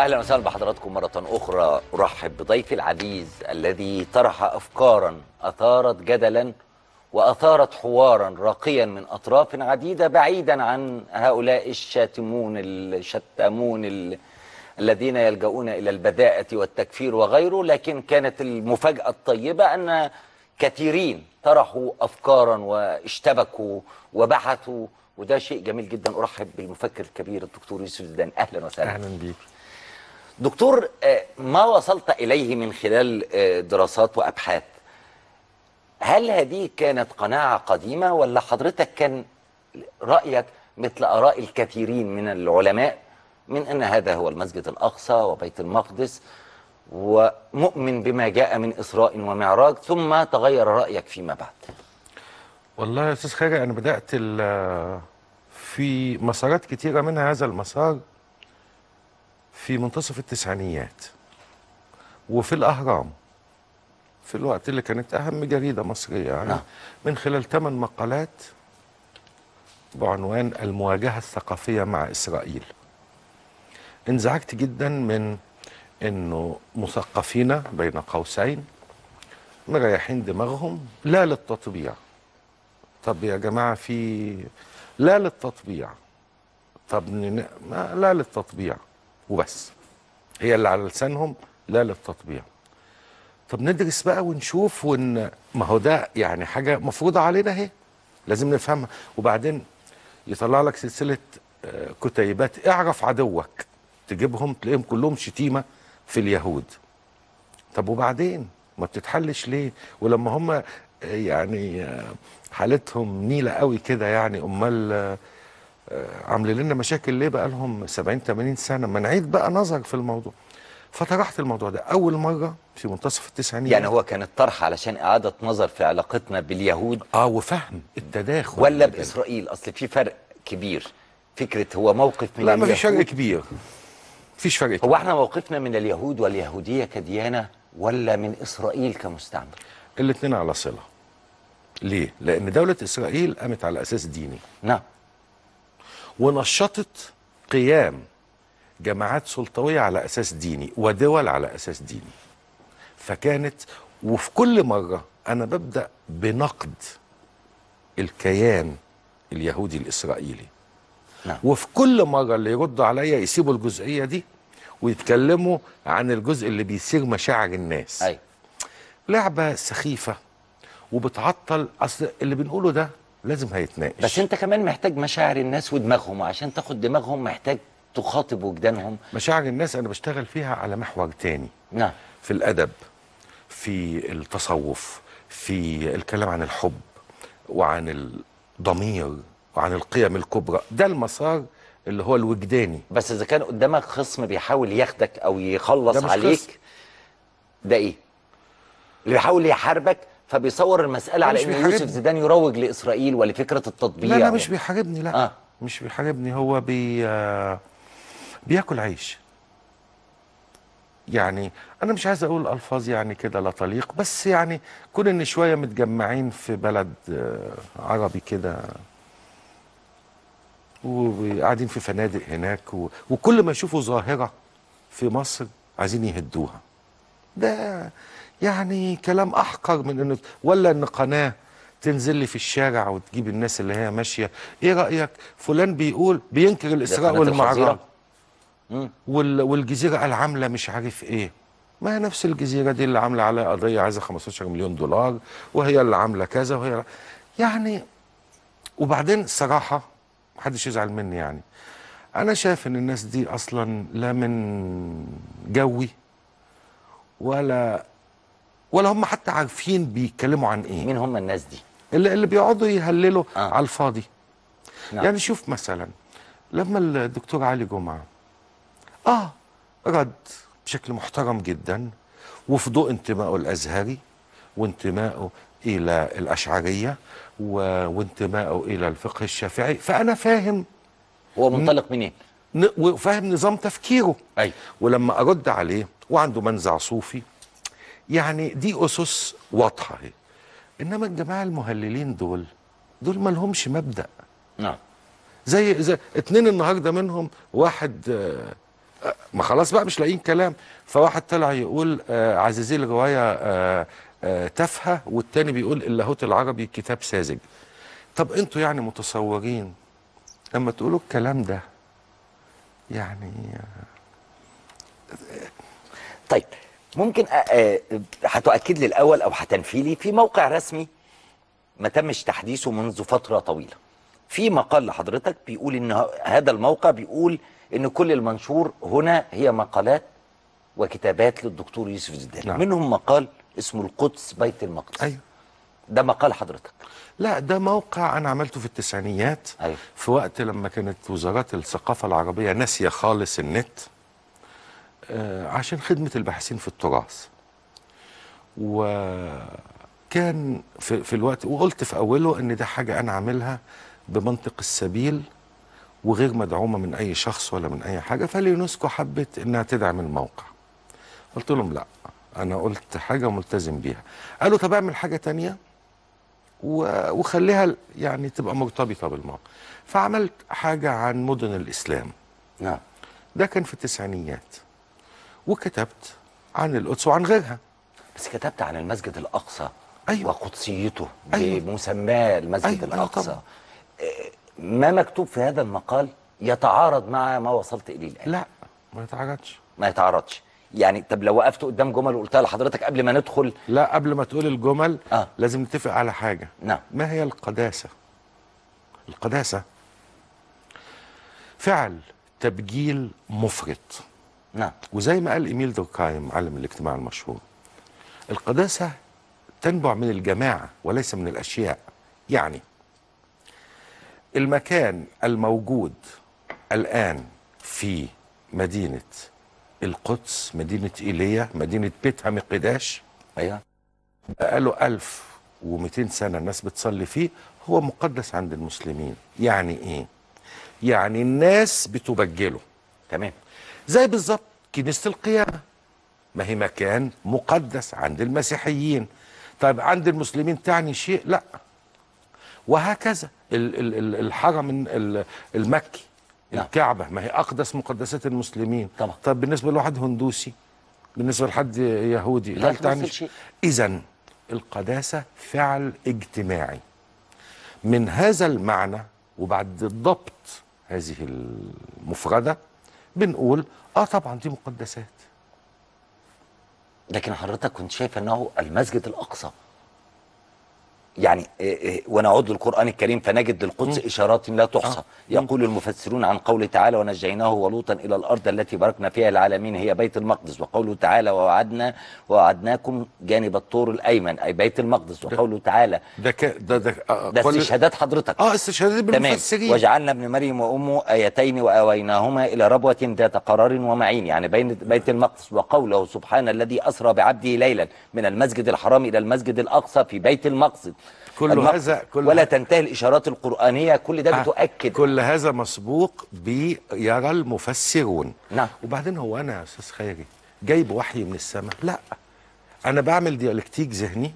أهلا وسهلا بحضراتكم مرة أخرى. أرحب بضيفي العزيز الذي طرح افكارا أثارت جدلا وأثارت حوارا راقيا من أطراف عديدة بعيدا عن هؤلاء الشاتمون الشتامون ال- الذين يلجؤون إلى البذاءة والتكفير وغيره. لكن كانت المفاجأة الطيبة أن كثيرين طرحوا افكارا واشتبكوا وبحثوا وده شيء جميل جدا. أرحب بالمفكر الكبير الدكتور يوسف زيدان أهلا وسهلا. أهلا بيك. دكتور آه، ما وصلت إليه من خلال آه، دراسات وأبحاث. هل هذه كانت قناعة قديمة ولا حضرتك كان رأيك مثل آراء الكثيرين من العلماء من أن هذا هو المسجد الأقصى وبيت المقدس ومؤمن بما جاء من إسراء ومعراج ثم تغير رأيك فيما بعد؟ والله يا أستاذ خيري أنا بدأت ال- في مسارات كتيرة منها هذا المسار في منتصف التسعينيات. وفي الأهرام في الوقت اللي كانت أهم جريدة مصرية يعني نعم. من خلال ثمان مقالات بعنوان المواجهة الثقافية مع إسرائيل. انزعجت جدا من إنه مثقفين بين قوسين مريحين دماغهم. لا للتطبيع. طب يا جماعة في لا للتطبيع. طب ن- ما لا للتطبيع. وبس. هي اللي على لسانهم لا للتطبيع. طب ندرس بقى ونشوف ون... ما هو ده يعني حاجة مفروضة علينا اهي لازم نفهمها. وبعدين يطلع لك سلسلة آه، كتيبات. اعرف عدوك. تجيبهم تلاقيهم كلهم شتيمة في اليهود. طب وبعدين؟ ما بتتحلش ليه؟ ولما هم آه، يعني آه، حالتهم نيلة قوي كده يعني أمال آه، عاملين لنا مشاكل ليه بقى لهم 70 80 سنة؟ ما نعيد بقى نظر في الموضوع. فطرحت الموضوع ده. أول مرة في منتصف التسعينيات يعني هو كان الطرح علشان إعادة نظر في علاقتنا باليهود؟ آه وفهم التداخل. ولا بإسرائيل؟ أصل في فرق كبير. فكرة هو موقف من لا ما فيش فرق كبير. فيش فرق كبير. هو إحنا موقفنا من اليهود واليهودية كديانة ولا من إسرائيل كمستعمر؟ الاثنين على صلة. ليه؟ لأن دولة إسرائيل قامت على أساس ديني. نعم. ونشطت قيام جماعات سلطوية على أساس ديني ودول على أساس ديني. فكانت وفي كل مرة أنا ببدأ بنقد الكيان اليهودي الإسرائيلي. نعم. وفي كل مرة اللي يردوا عليا يسيبوا الجزئية دي ويتكلموا عن الجزء اللي بيثير مشاعر الناس. أي. لعبة سخيفة وبتعطل أصل اللي بنقوله ده لازم هيتناقش. بس أنت كمان محتاج مشاعر الناس ودماغهم وعشان تاخد دماغهم محتاج تخاطب وجدانهم. مشاعر الناس أنا بشتغل فيها على محور تاني. نعم. في الأدب في التصوف في الكلام عن الحب وعن الضمير وعن القيم الكبرى. ده المسار اللي هو الوجداني. بس إذا كان قدامك خصم بيحاول ياخدك أو يخلص ده مش عليك خصم. ده إيه؟ اللي بيحاول يحاربك فبيصور المسألة لا، على بيحاربني. يوسف زيدان يروج لإسرائيل ولفكرة التطبيع لا لا مش بيحاربني لا آه. آه. مش بيحاربني هو بي آه، بياكل عيش يعني أنا مش عايز أقول ألفاظ يعني كده لا تليق بس يعني كون إن شوية متجمعين في بلد آه، عربي كده وقاعدين في فنادق هناك و... وكل ما يشوفوا ظاهرة في مصر عايزين يهدوها ده يعني كلام أحقر من إنه ولا إن قناة تنزل لي في الشارع وتجيب الناس اللي هي ماشية. إيه رأيك؟ فلان بيقول بينكر الإسراء والمعراج. وال... والجزيرة قال عامله مش عارف إيه. ما هي نفس الجزيرة دي اللي عاملة عليها قضية عايزة 15 مليون دولار وهي اللي عاملة كذا وهي يعني وبعدين الصراحه محدش يزعل مني يعني. أنا شايف إن الناس دي أصلا لا من جوي ولا ولا هم حتى عارفين بيتكلموا عن إيه مين هم الناس دي؟ اللي, اللي بيقعدوا يهللوا آه. على الفاضي نعم. يعني شوف مثلا لما الدكتور علي جمعة آه رد بشكل محترم جدا وفي ضوء انتمائه الأزهري وانتمائه إلى الأشعرية و... وانتمائه إلى الفقه الشافعي فأنا فاهم هو منطلق منين؟ ن... وفاهم نظام تفكيره أي ولما أرد عليه وعنده منزع صوفي يعني دي أسس واضحة. اهي إنما الجماعة المهللين دول دول ما لهمش مبدأ. نعم. زي زي اتنين النهارده منهم واحد آه، آه، ما خلاص بقى مش لاقيين كلام. فواحد طلع يقول آه عزيزي الروايه آه تافهة والتاني بيقول اللاهوت العربي كتاب ساذج. طب أنتوا يعني متصورين لما تقولوا الكلام ده؟ يعني طيب ممكن أ- أ- هتؤكد لي الأول أو هتنفي لي في موقع رسمي ما تمش تحديثه منذ فترة طويلة. في مقال لحضرتك بيقول إن هذا الموقع بيقول إن كل المنشور هنا هي مقالات وكتابات للدكتور يوسف زيدان. نعم. منهم مقال اسمه القدس بيت المقدس. أيوه. ده مقال حضرتك؟ لا ده موقع أنا عملته في التسعينيات. أيوة. في وقت لما كانت وزارات الثقافة العربية ناسية خالص النت. آه، عشان خدمة الباحثين في التراث. وكان في, في الوقت وقلت في أوله إن ده حاجة أنا عاملها بمنطق السبيل وغير مدعومة من أي شخص ولا من أي حاجة فاليونسكو حبت إنها تدعم الموقع. قلت لهم لا أنا قلت حاجة ملتزم بيها. قالوا طب أعمل حاجة تانية وخليها يعني تبقى مرتبطة بالموقع. فعملت حاجة عن مدن الإسلام. نعم. ده كان في التسعينيات. وكتبت عن القدس وعن غيرها. بس كتبت عن المسجد الأقصى أيوة. وقدسيته أيوة. بمسماه المسجد أيوة، أيوة الأقصى. طبعا. آه، ما مكتوب في هذا المقال يتعارض مع ما وصلت إليه الآن؟ لا ما يتعرضش ما يتعارضش. يعني طب لو وقفت قدام جمل وقلتها لحضرتك قبل ما ندخل؟ لا قبل ما تقول الجمل آه. لازم نتفق على حاجة. نعم. ما هي القداسة؟ القداسة فعل تبجيل مفرط. نعم. وزي ما قال إيميل دوركايم عالم الاجتماع المشهور القداسة تنبع من الجماعه وليس من الأشياء. يعني المكان الموجود الآن في مدينة القدس مدينة إيليا مدينة بيت عمقداش أيوه بقاله 1200 سنة الناس بتصلي فيه هو مقدس عند المسلمين. يعني إيه؟ يعني الناس بتبجله. تمام. زي بالظبط كنيسة القيامة. ما هي مكان مقدس عند المسيحيين. طيب عند المسلمين تعني شيء؟ لا. وهكذا ال- ال- ال- الحرم ال- المكي نعم. الكعبة. ما هي أقدس مقدسات المسلمين. طبعا. طب بالنسبة لواحد هندوسي بالنسبة لحد يهودي لا، تعني الشيء. إذا القداسة فعل اجتماعي. من هذا المعنى وبعد ضبط هذه المفردة بنقول آه طبعا دي مقدسات. لكن حضرتك كنت شايف إنه المسجد الأقصى. يعني إيه إيه ونعود للقرآن الكريم فنجد للقدس إشارات لا تحصى. آه. يقول المفسرون عن قوله تعالى ونجيناه ولوطا إلى الأرض التي باركنا فيها العالمين هي بيت المقدس. وقوله تعالى ووعدنا ووعدناكم جانب الطور الأيمن. أي بيت المقدس. وقوله تعالى ده ك... ده ده آه ده استشهادات حضرتك. آه استشهادات تمام. بالمفسرين. وجعلنا ابن مريم وأمه آيتين وآويناهما إلى ربوة ذات قرار ومعين يعني بين بيت المقدس وقوله سبحان الذي أسرى بعبده ليلا من المسجد الحرام إلى المسجد الأقصى في بيت المقصد كل. هذا- كل ولا تنتهي الإشارات القرآنية كل ده آه، بتؤكد. كل هذا مسبوق بيرى المفسرون. نعم. وبعدين هو أنا يا أستاذ خيري جايب وحي من السماء؟ لا. أنا بعمل ديالكتيك ذهني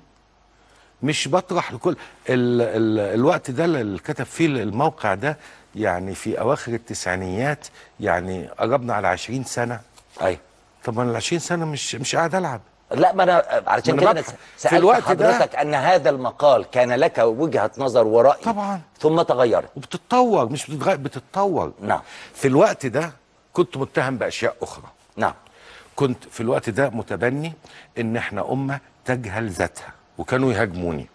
مش بطرح لكل ال ال الوقت ده اللي كتب فيه الموقع ده يعني في أواخر التسعينيات يعني قربنا على 20 سنة. أيوه طب أنا ال 20 سنة مش مش قاعد ألعب. لا ما أنا علشان كده أنا. سألت الوقت ده- حضرتك أن هذا المقال كان لك وجهة نظر ورأي طبعا. ثم تغيرت وبتتطور مش بتتغير بتتطور نعم. في الوقت ده كنت متهم بأشياء أخرى نعم كنت في الوقت ده متبني إن إحنا أمة تجهل ذاتها وكانوا يهاجموني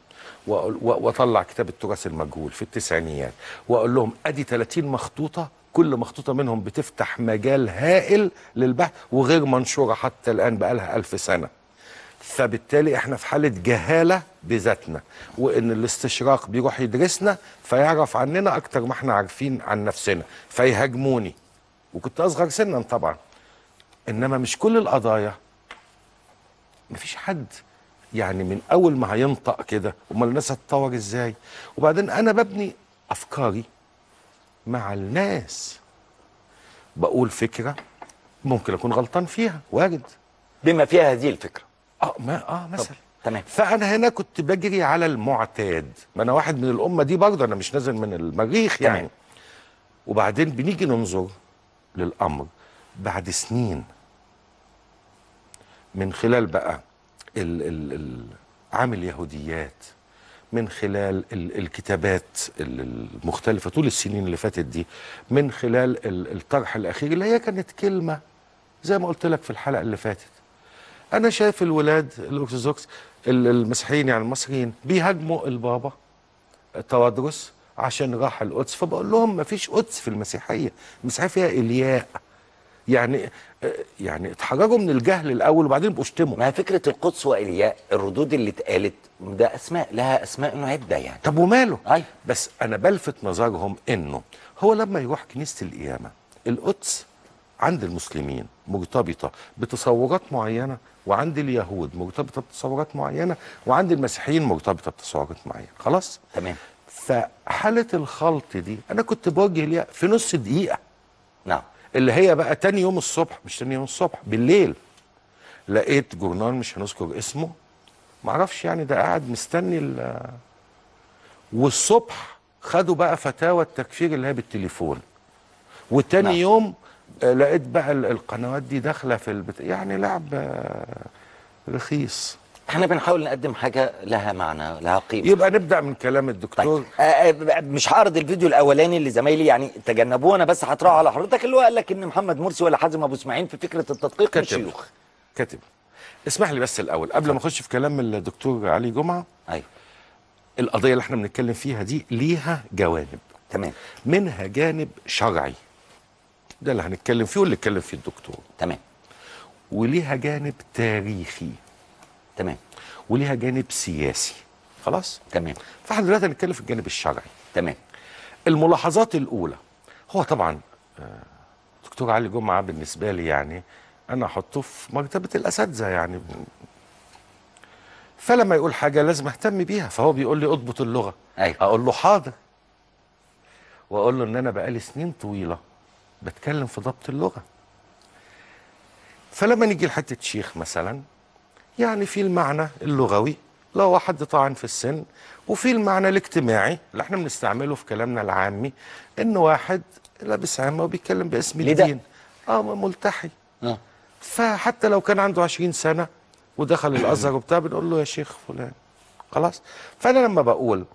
وأطلع كتاب التراث المجهول في التسعينيات وأقول لهم أدي 30 مخطوطة كل مخطوطة منهم بتفتح مجال هائل للبحث وغير منشورة حتى الآن بقالها ألف سنة فبالتالي إحنا في حالة جهالة بذاتنا وإن الاستشراق بيروح يدرسنا فيعرف عننا أكتر ما إحنا عارفين عن نفسنا فيهاجموني. وكنت أصغر سنا طبعا. إنما مش كل القضايا مفيش حد يعني من أول ما هينطق كده أمال الناس هتطور إزاي؟ وبعدين أنا ببني أفكاري مع الناس. بقول فكرة ممكن أكون غلطان فيها وارد. بما فيها هذه الفكرة. آه ما آه مثلا. تمام. فأنا هنا كنت بجري على المعتاد. ما أنا واحد من الأمة دي برضه أنا مش نازل من المريخ يعني. تمام. وبعدين بنيجي ننظر للأمر. بعد سنين من خلال بقى ال ال ال عامل يهوديات من خلال ال الكتابات ال- المختلفة طول السنين اللي فاتت دي من خلال ال الطرح الأخير اللي هي كانت كلمة زي ما قلت لك في الحلقة اللي فاتت. أنا شايف الولاد الأرثوذكس ال- المسيحيين يعني المصريين بيهاجموا البابا توادرس عشان راح القدس فبقول لهم ما فيش قدس في المسيحية المسيحية فيها إلياء. يعني يعني اتحرجوا من الجهل الأول وبعدين بقوا اشتموا ما فكرة القدس وإلياء الردود اللي اتقالت ده أسماء لها أسماء عده يعني. طب وماله؟ أيوة. بس أنا بلفت نظرهم إنه هو لما يروح كنيسة القيامة القدس عند المسلمين مرتبطة بتصورات معينة وعند اليهود مرتبطة بتصورات معينة وعند المسيحيين مرتبطة بتصورات معينة. خلاص؟ تمام. فحالة الخلط دي أنا كنت بوجه ليها في نص دقيقة. نعم. اللي هي بقى تاني يوم الصبح مش تاني يوم الصبح بالليل. لقيت جورنال مش هنذكر اسمه. معرفش يعني ده قاعد مستني ال والصبح خدوا بقى فتاوى التكفير اللي هي بالتليفون. وتاني نعم. يوم لقيت بقى ال- القنوات دي داخلة في البت... يعني لعب آه، رخيص. إحنا بنحاول نقدم حاجة لها معنى لها قيمة. يبقى نبدأ من كلام الدكتور. طيب. آه، آه، مش هعرض الفيديو الأولاني اللي زمايلي يعني تجنبوه أنا بس هطرحه على حضرتك اللي هو قال لك إن محمد مرسي ولا حازم أبو إسماعيل في فكرة التدقيق كاتب. الشيوخ كاتب. اسمح لي بس الأول قبل ما أخش في كلام الدكتور علي جمعة أيوه. القضية اللي إحنا بنتكلم فيها دي ليها جوانب. تمام. منها جانب شرعي. ده اللي هنتكلم فيه واللي اتكلم فيه الدكتور. تمام. وليها جانب تاريخي. تمام. وليها جانب سياسي. خلاص؟ تمام. فاحنا دلوقتي هنتكلم في الجانب الشرعي. تمام. الملاحظات الأولى. هو طبعا آه، دكتور علي جمعة بالنسبة لي يعني أنا أحطه في مرتبه الأساتذة يعني. فلما يقول حاجة لازم أهتم بيها. فهو بيقول لي اضبط اللغة. أيوة. أقول له حاضر. وأقول له إن أنا بقالي سنين طويلة بتكلم في ضبط اللغة. فلما نيجي لحتة شيخ مثلا يعني في المعنى اللغوي لو حد طعن في السن وفي المعنى الاجتماعي اللي إحنا بنستعمله في كلامنا العامي إن واحد لابس عامة وبيتكلم باسم؟ الدين. آه ملتحي. آه. فحتى لو كان عنده 20 سنة ودخل الأزهر وبتاع بنقول له يا شيخ فلان. خلاص؟ فأنا لما بقول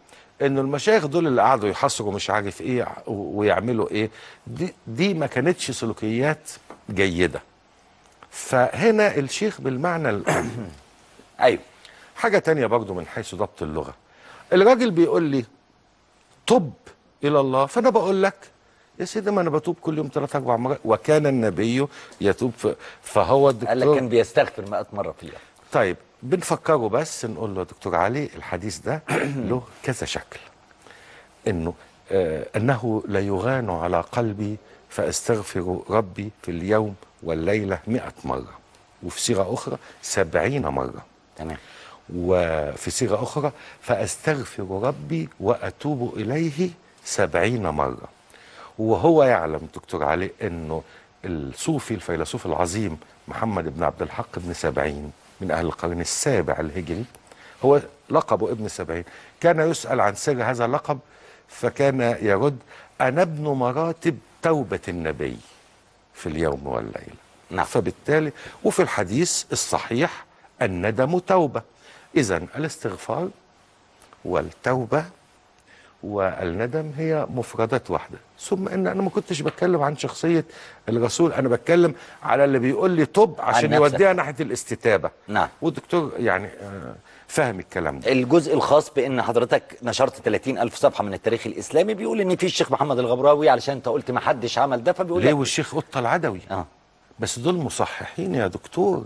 إنه المشايخ دول اللي قعدوا يحصروا مش عارف إيه ويعملوا إيه دي دي ما كانتش سلوكيات جيدة. فهنا الشيخ بالمعنى ال- أيوه حاجة تانية برضو من حيث ضبط اللغة. الراجل بيقول لي تب إلى الله. فأنا بقول لك يا سيدي ما أنا بتوب كل يوم ثلاث أربع مرات وكان النبي يتوب فهو قال لك الدكتور كان بيستغفر 100 مرة في اليوم طيب بنفكره بس نقول له يا دكتور علي الحديث ده له كذا شكل. إنه آه إنه لا يغان على قلبي فأستغفر ربي في اليوم والليلة مئة مرة. وفي صيغة أخرى سبعين مرة. تمام. وفي صيغة أخرى فأستغفر ربي وأتوب إليه سبعين مرة. وهو يعلم دكتور علي إنه الصوفي الفيلسوف العظيم محمد بن عبد الحق بن سبعين من أهل القرن السابع الهجري هو لقبه ابن سبعين. كان يسأل عن سر هذا اللقب فكان يرد أنا ابن مراتب توبة النبي في اليوم والليلة. نعم. فبالتالي وفي الحديث الصحيح الندم توبة. اذا الاستغفار والتوبة والندم هي مفردات واحدة. ثم إن أنا ما كنتش بتكلم عن شخصية الرسول أنا بتكلم على اللي بيقول لي طب عشان. يوديها ناحية الاستتابة. نعم. والدكتور يعني آه، فاهم الكلام ده. الجزء الخاص بإن حضرتك نشرت 30 ألف صفحة من التاريخ الإسلامي بيقول إن في الشيخ محمد الغبراوي علشان أنت قلت ما حدش عمل ده فبيقول ليه والشيخ قطة العدوي. آه. بس دول مصححين يا دكتور.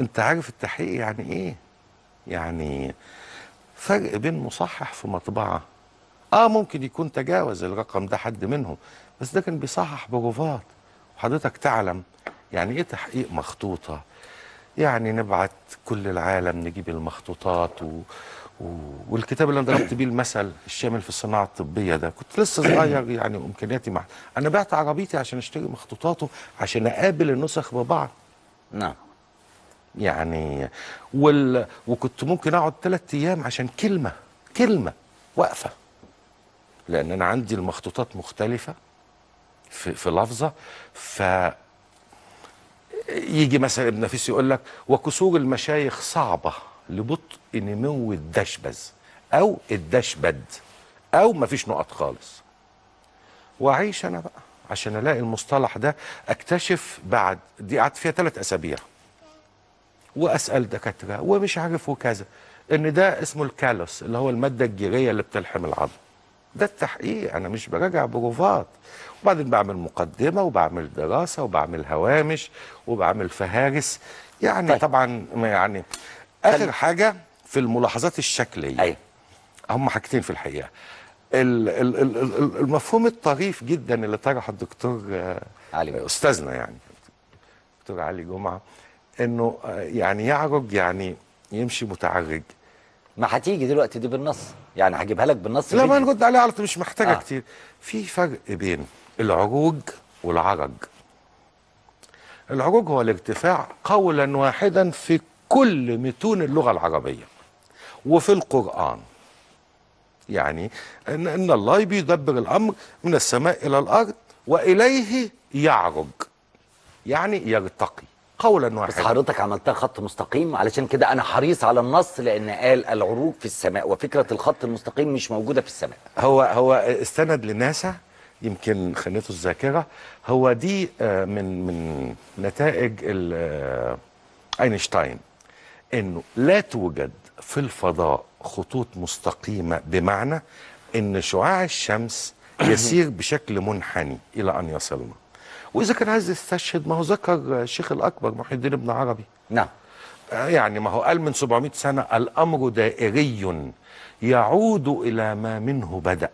أنت عارف التحقيق يعني إيه؟ يعني فرق بين مصحح في مطبعة آه ممكن يكون تجاوز الرقم ده حد منهم بس ده كان بيصحح بروفات. وحضرتك تعلم يعني إيه تحقيق مخطوطة؟ يعني نبعت كل العالم نجيب المخطوطات و... و... والكتاب اللي أنا ضربت بيه المثل الشامل في الصناعة الطبية ده كنت لسه صغير يعني وإمكانياتي مع. أنا بعت عربيتي عشان أشتري مخطوطاته عشان أقابل النسخ ببعض. نعم. يعني وال... وكنت ممكن أقعد ثلاث أيام عشان كلمة كلمة واقفة. لأن أنا عندي المخطوطات مختلفة في, في لفظة يجي مثلا ابن نفيس يقول لك وكسور المشايخ صعبة لبطء نمو الدشبذ أو الدشبد أو مفيش نقط خالص. وأعيش أنا بقى عشان ألاقي المصطلح ده أكتشف بعد دي قعدت فيها ثلاث أسابيع. وأسأل دكاترة ومش عارف وكذا. إن ده اسمه الكالوس اللي هو المادة الجيرية اللي بتلحم العظم. ده التحقيق أنا مش براجع بروفات. وبعدين بعمل مقدمة وبعمل دراسة وبعمل هوامش وبعمل فهارس. يعني طيب. طبعا ما يعني آخر حاجة في الملاحظات الشكلية. أيوه. هم حاجتين في الحقيقة. ال- ال- ال- ال- المفهوم الطريف جدا اللي طرحه الدكتور آه، علي. أستاذنا يعني دكتور علي جمعة إنه آه، يعني يعرج يعني يمشي متعرج. ما هتيجي دلوقتي دي بالنص. يعني هجيبها لك بالنص لا ما فيديو. نرد عليه على طول مش محتاجة آه. كتير. في فرق بين العروج والعرج العروج هو الارتفاع قولا واحدا في كل متون اللغة العربية وفي القرآن. يعني إن, إن الله بيدبر الأمر من السماء إلى الأرض وإليه يعرج. يعني يرتقي. قولا بس واحدا. حضرتك عملتها خط مستقيم؟ علشان كده أنا حريص على النص لأن قال العروج في السماء وفكرة الخط المستقيم مش موجودة في السماء. هو هو استند لناسا يمكن خانته الذاكرة. هو دي آه، من من نتائج آه، أينشتاين إنه لا توجد في الفضاء خطوط مستقيمة بمعنى إن شعاع الشمس يسير بشكل منحني إلى أن يصلنا. وإذا كان عايز يستشهد ما هو ذكر الشيخ الأكبر محي الدين ابن عربي. نعم. آه، يعني ما هو قال من 700 سنة الأمر دائري يعود إلى ما منه بدأ.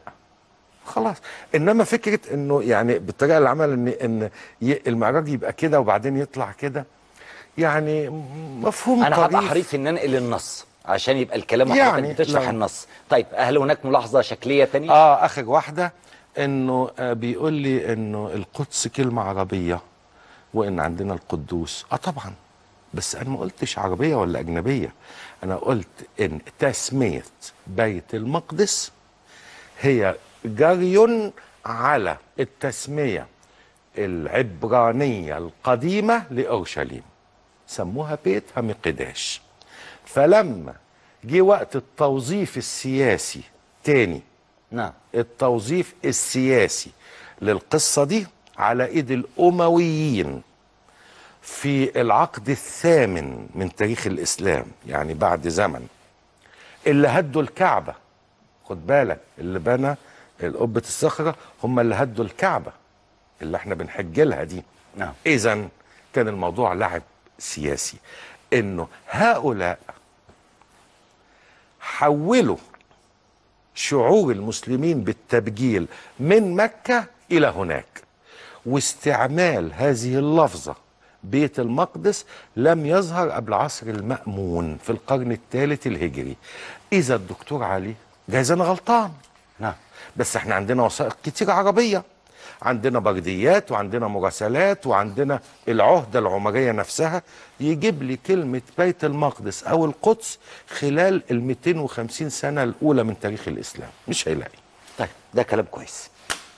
خلاص. إنما فكرة إنه يعني بالطريقة اللي عمل إن إن ي- المعراج يبقى كده وبعدين يطلع كده يعني مفهوم أنا هبقى. حريص إن أنقل النص عشان يبقى الكلام يعني بتشرح النص. طيب هل هناك ملاحظة شكلية تانية؟ آه آخر واحدة. إنه آه بيقول لي إنه القدس كلمة عربية وإن عندنا القدوس. آه طبعا. بس أنا ما قلتش عربية ولا أجنبية. أنا قلت إن تسمية بيت المقدس هي جري على التسمية العبرانية القديمة لأورشليم. سموها بيت همقداش فلما جه وقت التوظيف السياسي تاني نعم. التوظيف السياسي للقصة دي على إيد الأمويين في العقد الثامن من تاريخ الإسلام يعني بعد زمن اللي هدوا الكعبة. خد بالك اللي بنى القبة الصخرة هم اللي هدوا الكعبة اللي إحنا بنحج لها دي. نعم. إذا كان الموضوع لعب سياسي إنه هؤلاء حولوا شعور المسلمين بالتبجيل من مكة إلى هناك. واستعمال هذه اللفظة بيت المقدس لم يظهر قبل عصر المأمون في القرن الثالث الهجري. إذا الدكتور علي جايز أنا غلطان. نعم. بس إحنا عندنا وثائق كتير عربية. عندنا برديات وعندنا مراسلات وعندنا العهدة العمرية نفسها يجيب لي كلمة بيت المقدس أو القدس خلال ال 250 سنة الأولى من تاريخ الإسلام. مش هيلاقي. طيب ده كلام كويس.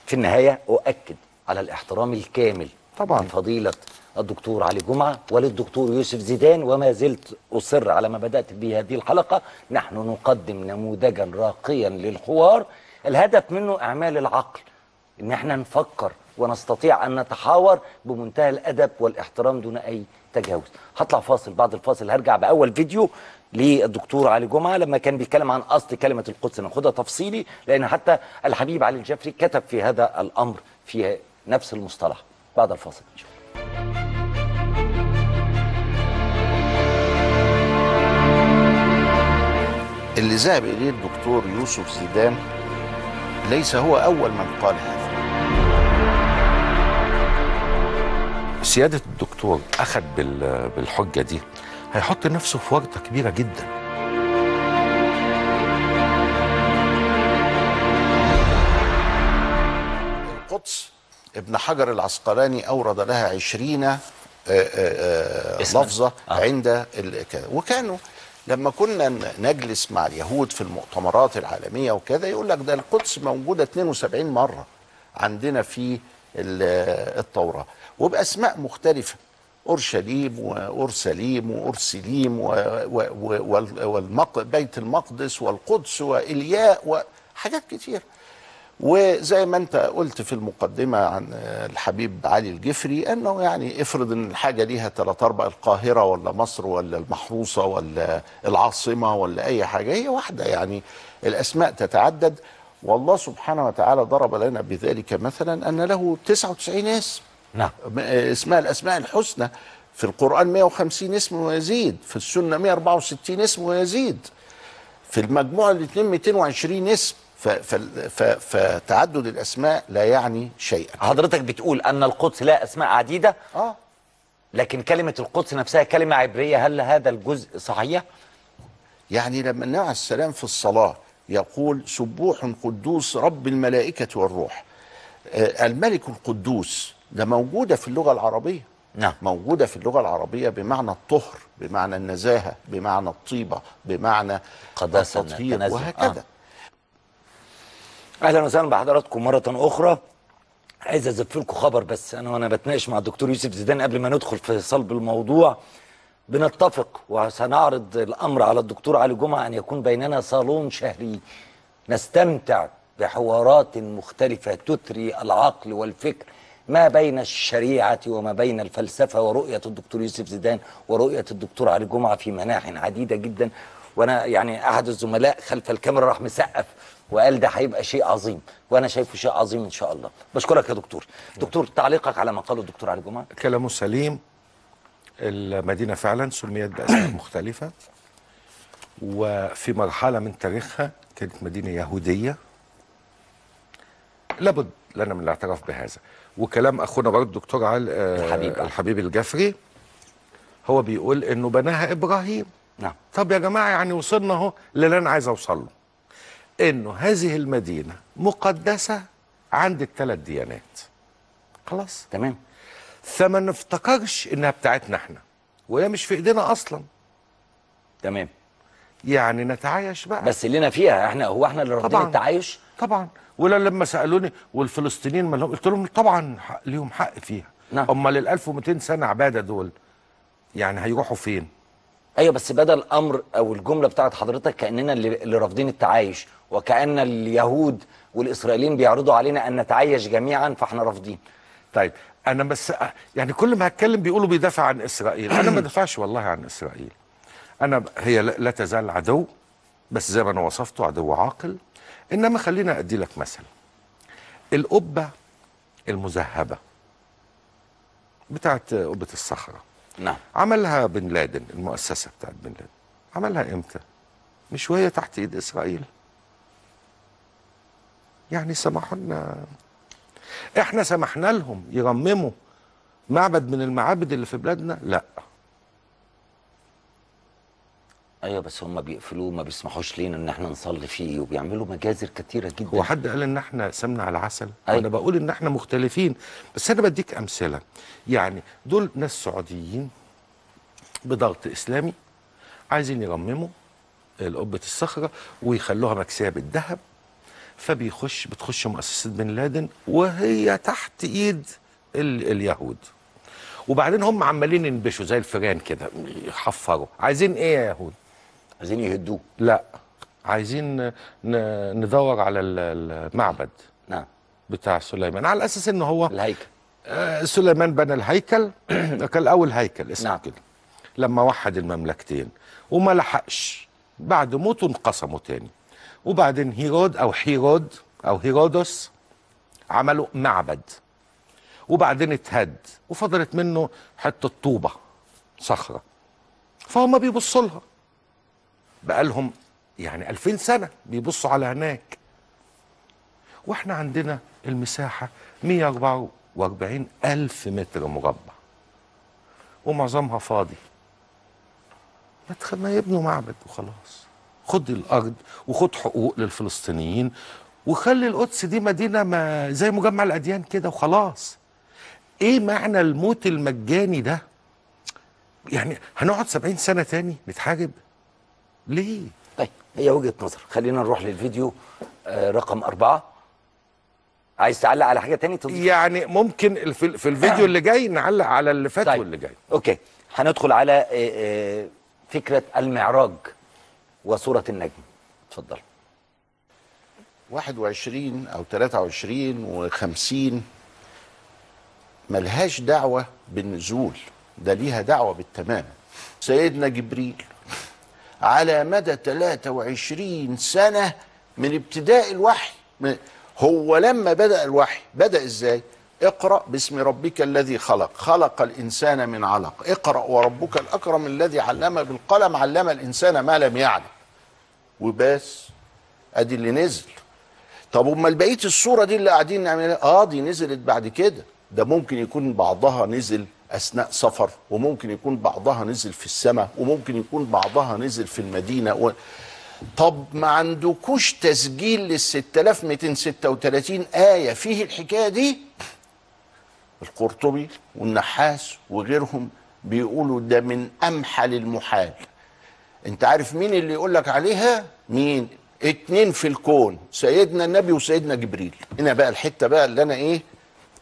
في النهاية أؤكد على الاحترام الكامل طبعاً. لفضيله الدكتور علي جمعة وللدكتور يوسف زيدان وما زلت أصر على ما بدأت به هذه الحلقة. نحن نقدم نموذجا راقيا للحوار. الهدف منه أعمال العقل. إن إحنا نفكر ونستطيع أن نتحاور بمنتهى الأدب والإحترام دون أي تجاوز. هطلع فاصل بعد الفاصل هرجع بأول فيديو للدكتور علي جمعة لما كان بيتكلم عن أصل كلمة القدس. ناخدها تفصيلي لأن حتى الحبيب علي الجفري كتب في هذا الأمر في نفس المصطلح. بعد الفاصل. اللي ذهب إليه الدكتور يوسف زيدان ليس هو أول من قال هذا. سيادة الدكتور أخذ بال- بالحجة دي هيحط نفسه في ورطة كبيرة جدا القدس ابن حجر العسقلاني أورد لها عشرين آه، آه، آه، آه. عند وكانوا لما كنا نجلس مع اليهود في المؤتمرات العالمية وكذا يقول لك ده القدس موجودة 72 مرة عندنا في ال- التوراه. وبأسماء مختلفة. اورشليم واورسليم واورسليم و- و- و- وال- والمق... بيت المقدس والقدس وإلياء وحاجات كتير. وزي ما أنت قلت في المقدمة عن الحبيب علي الجفري أنه يعني افرض إن الحاجة ليها ثلاث أربع القاهرة ولا مصر ولا المحروسة ولا العاصمة ولا أي حاجة هي واحدة يعني. الأسماء تتعدد. والله سبحانه وتعالى ضرب لنا بذلك مثلا أن له 99 اسم. نعم. اسماء الأسماء الحسنى. في القرآن 150 اسم ويزيد. في السنة 164 اسم ويزيد. في المجموع الاثنين 220 اسم. فتعدد الأسماء لا يعني شيئا. حضرتك بتقول أن القدس لها أسماء عديدة؟ آه. لكن كلمة القدس نفسها كلمة عبرية هل هذا الجزء صحيح؟ يعني لما النبي عليه السلام في الصلاة يقول سبوح قدوس رب الملائكة والروح. آه، الملك القدوس ده موجودة في اللغة العربية. نعم. موجودة في اللغة العربية بمعنى الطهر بمعنى النزاهة بمعنى الطيبة بمعنى قداسة، التطهير. وهكذا. أهلا وسهلا بحضراتكم مرة أخرى. عايز ازف لكم خبر بس أنا وأنا بتناقش مع الدكتور يوسف زيدان قبل ما ندخل في صلب الموضوع. بنتفق وسنعرض الأمر على الدكتور علي جمعة أن يكون بيننا صالون شهري. نستمتع بحوارات مختلفة تثري العقل والفكر ما بين الشريعة وما بين الفلسفة ورؤية الدكتور يوسف زيدان ورؤية الدكتور علي جمعة في مناح عديدة جدا. وأنا يعني أحد الزملاء خلف الكاميرا راح مسقف وقال ده هيبقى شيء عظيم وأنا شايفه شيء عظيم إن شاء الله. بشكرك يا دكتور. دكتور تعليقك على ما قاله الدكتور علي جمعة؟ كلامه سليم. المدينة فعلا سميت بأسماء مختلفة وفي مرحلة من تاريخها كانت مدينة يهودية. لابد لنا من الاعتراف بهذا. وكلام أخونا برضه الدكتور علي آه، الحبيب. الحبيب الجفري هو بيقول إنه بناها إبراهيم. نعم. طب يا جماعة يعني وصلنا أهو للي أنا عايز أوصل له إنه هذه المدينة مقدسة عند الثلاث ديانات. خلاص؟ تمام. فما نفتكرش إنها بتاعتنا إحنا وهي مش في إيدينا أصلا. تمام. يعني نتعايش بقى. بس لنا فيها إحنا هو إحنا اللي رافضين. التعايش؟ طبعا. ولا لما سألوني والفلسطينيين ما لهم قلت لهم طبعا حق ليهم حق فيها. نعم. امال ال 1200 سنة عبادة دول يعني هيروحوا فين؟ أيوه بس بدل الأمر أو الجملة بتاعت حضرتك كأننا اللي, اللي رافضين التعايش وكأن اليهود والإسرائيليين بيعرضوا علينا أن نتعايش جميعا فإحنا رافضين. طيب أنا بس يعني كل ما هتكلم بيقولوا بيدافع عن إسرائيل. أنا ما بدافعش والله عن إسرائيل. أنا هي لا لا تزال عدو بس زي ما أنا وصفته عدو عاقل. إنما خلينا أدي لك مثل. القبة المذهبة بتاعت قبة الصخرة. نعم. عملها بن لادن المؤسسة بتاعت بن لادن. عملها إمتى؟ مش وهي تحت إيد إسرائيل. يعني سمحوا لنا إحنا سمحنا لهم يرمموا معبد من المعابد اللي في بلادنا؟ لا. أيوه بس هم بيقفلوه ما بيسمحوش لينا إن إحنا نصلي فيه وبيعملوا مجازر كتيرة جدا. هو حد قال إن إحنا سمنه على عسل أي. أنا بقول إن إحنا مختلفين. بس أنا بديك أمثلة. يعني دول ناس سعوديين بضغط إسلامي عايزين يرمموا قبه الصخرة ويخلوها مكسية بالذهب. فبيخش بتخش مؤسسة بن لادن وهي تحت إيد ال اليهود. وبعدين هم عمالين ينبشوا زي الفيران كده يحفروا. عايزين إيه يا يهود؟ عايزين يهدوه. لا عايزين ندور على ال- المعبد نعم. بتاع سليمان. على أساس إن هو الهيكل. آه، سليمان بنى الهيكل كان اول هيكل اسمه نعم. كده. لما وحد المملكتين وما لحقش. بعد موته انقسموا تاني. وبعدين هيرود أو هيرود أو هيرودوس عملوا معبد وبعدين اتهد وفضلت منه حتة طوبه صخرة. فهم بيبصوا لها. بقالهم يعني 2000 سنة بيبصوا على هناك. وإحنا عندنا المساحة 144 ألف متر مربع ومعظمها فاضي. ما يبنوا معبد وخلاص. خد الأرض وخد حقوق للفلسطينيين وخلي القدس دي مدينة ما زي مجمع الأديان كده وخلاص. إيه معنى الموت المجاني ده؟ يعني هنقعد 70 سنة تاني نتحارب؟ ليه؟ طيب هي وجهة نظر. خلينا نروح للفيديو آه رقم أربعة. عايز تعلق على حاجة تاني؟ تضيف يعني ممكن في, في الفيديو اللي جاي نعلق على اللي فات طيب. واللي جاي. أوكي. هندخل على آه، آه، فكرة المعراج. وسورة النجم. اتفضل. 21 أو 23 و50 ملهاش دعوة بالنزول ده ليها دعوة بالتمام. سيدنا جبريل على مدى 23 سنة من ابتداء الوحي هو لما بدأ الوحي بدأ إزاي؟ اقرأ باسم ربك الذي خلق. خلق الإنسان من علق. اقرأ وربك الأكرم الذي علم بالقلم علم الإنسان ما لم يعلم. وبس. أدي اللي نزل. طب أمال بقية الصورة دي اللي قاعدين نعملها؟ آه دي نزلت بعد كده. ده ممكن يكون بعضها نزل أثناء سفر وممكن يكون بعضها نزل في السماء وممكن يكون بعضها نزل في المدينة. و... طب ما عندكوش تسجيل لل 6236 آية فيه الحكاية دي؟ القرطبي والنحاس وغيرهم بيقولوا ده من أمحل المحال. أنت عارف مين اللي يقول لك عليها؟ مين؟ اتنين في الكون سيدنا النبي وسيدنا جبريل. هنا بقى الحتة بقى اللي أنا إيه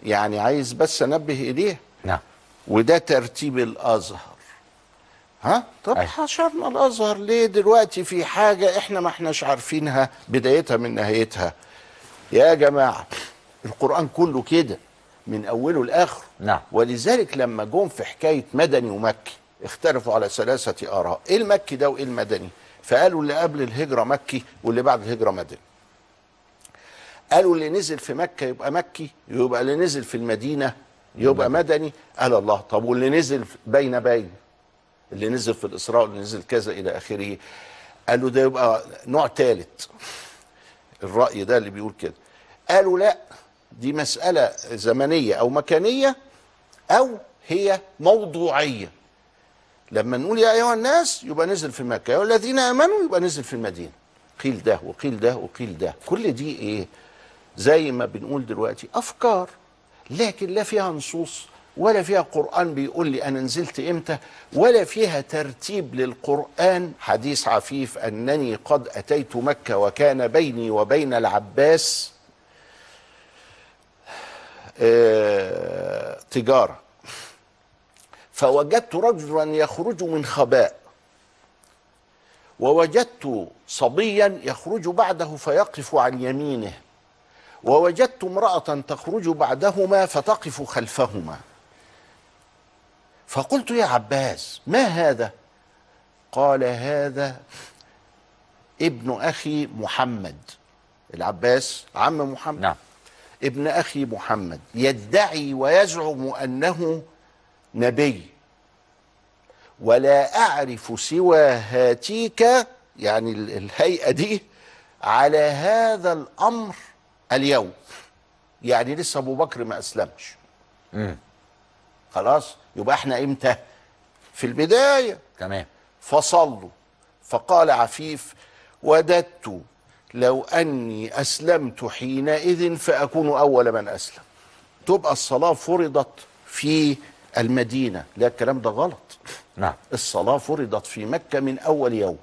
يعني عايز بس أنبه اليه نعم. وده ترتيب الأزهر. ها؟ طب أيوة. حشرنا الأزهر. ليه دلوقتي في حاجة إحنا ما إحناش عارفينها بدايتها من نهايتها؟ يا جماعة القرآن كله كده. من أوله لآخره. نعم. ولذلك لما جم في حكاية مدني ومكي اختلفوا على ثلاثة آراء. إيه المكي ده وإيه المدني؟ فقالوا اللي قبل الهجرة مكي واللي بعد الهجرة مدني. قالوا اللي نزل في مكة يبقى مكي يبقى اللي نزل في المدينة يبقى مدني. قال الله طب واللي نزل بين بين؟ اللي نزل في الإسراء واللي نزل كذا إلى آخره. قالوا ده يبقى نوع ثالث الرأي ده اللي بيقول كده. قالوا لا دي مسألة زمنية أو مكانية أو هي موضوعية. لما نقول يا أيها الناس يبقى نزل في مكة يا الذين آمنوا يبقى نزل في المدينة. قيل ده وقيل ده وقيل ده. كل دي إيه؟ زي ما بنقول دلوقتي أفكار لكن لا فيها نصوص ولا فيها قرآن بيقول لي أنا نزلت إمتى ولا فيها ترتيب للقرآن. حديث عفيف أنني قد أتيت مكة وكان بيني وبين العباس تجارة. فوجدت رجلا يخرج من خباء. ووجدت صبيا يخرج بعده فيقف عن يمينه. ووجدت امرأة تخرج بعدهما فتقف خلفهما. فقلت يا عباس ما هذا؟ قال هذا ابن أخي محمد. العباس عم محمد. نعم. ابن أخي محمد يدعي ويزعم أنه نبي. ولا أعرف سوى هاتيك يعني ال- الهيئة دي على هذا الأمر اليوم. يعني لسه أبو بكر ما أسلمش. خلاص؟ يبقى إحنا إمتى؟ في البداية. تمام. فصلوا. فقال عفيف وددت. لو أني أسلمت حينئذ فأكون أول من أسلم. تبقى الصلاة فرضت في المدينة لا الكلام ده غلط. نعم. الصلاة فرضت في مكة من أول يوم.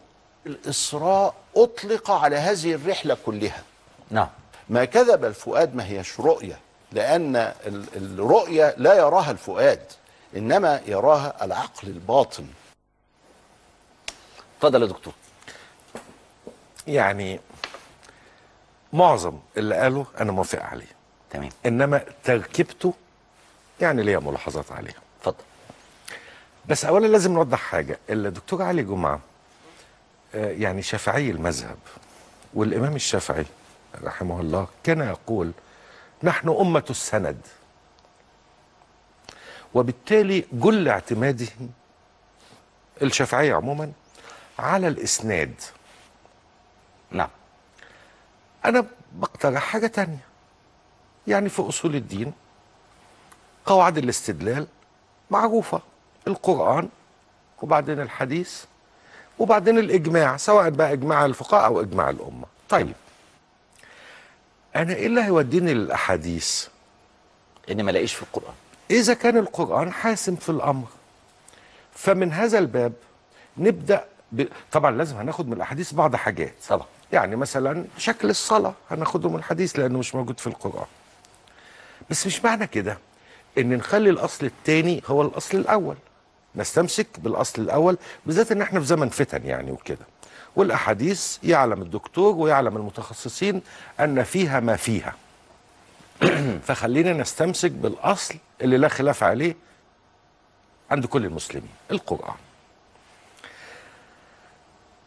الإسراء أطلق على هذه الرحلة كلها. نعم. ما كذب الفؤاد ما هيش رؤية لأن ال- الرؤية لا يراها الفؤاد إنما يراها العقل الباطن. اتفضل يا دكتور. يعني معظم اللي قاله أنا موافق عليه. تمام. إنما تركيبته يعني ليا ملاحظات عليها. اتفضل. بس اولا لازم نوضح حاجة. الدكتور علي جمعة آه، يعني شافعي المذهب والإمام الشافعي رحمه الله كان يقول نحن أمة السند. وبالتالي جل اعتماده الشافعيه عموما على الإسناد. نعم. أنا بقترح حاجة تانية. يعني في أصول الدين قواعد الاستدلال معروفة القرآن وبعدين الحديث وبعدين الإجماع سواء بقى إجماع الفقهاء أو إجماع الأمة. طيب أنا إيه اللي هيوديني للأحاديث؟ ان ما لاقيش في القرآن. إذا كان القرآن حاسم في الأمر. فمن هذا الباب نبدأ ب... طبعا لازم هناخد من الأحاديث بعض حاجات. طبعا. يعني مثلا شكل الصلاة هناخده من الحديث لأنه مش موجود في القرآن. بس مش معنى كده إن نخلي الأصل الثاني هو الأصل الأول. نستمسك بالأصل الأول بالذات إن إحنا في زمن فتن يعني وكده. والأحاديث يعلم الدكتور ويعلم المتخصصين أن فيها ما فيها. فخلينا نستمسك بالأصل اللي لا خلاف عليه عند كل المسلمين القرآن.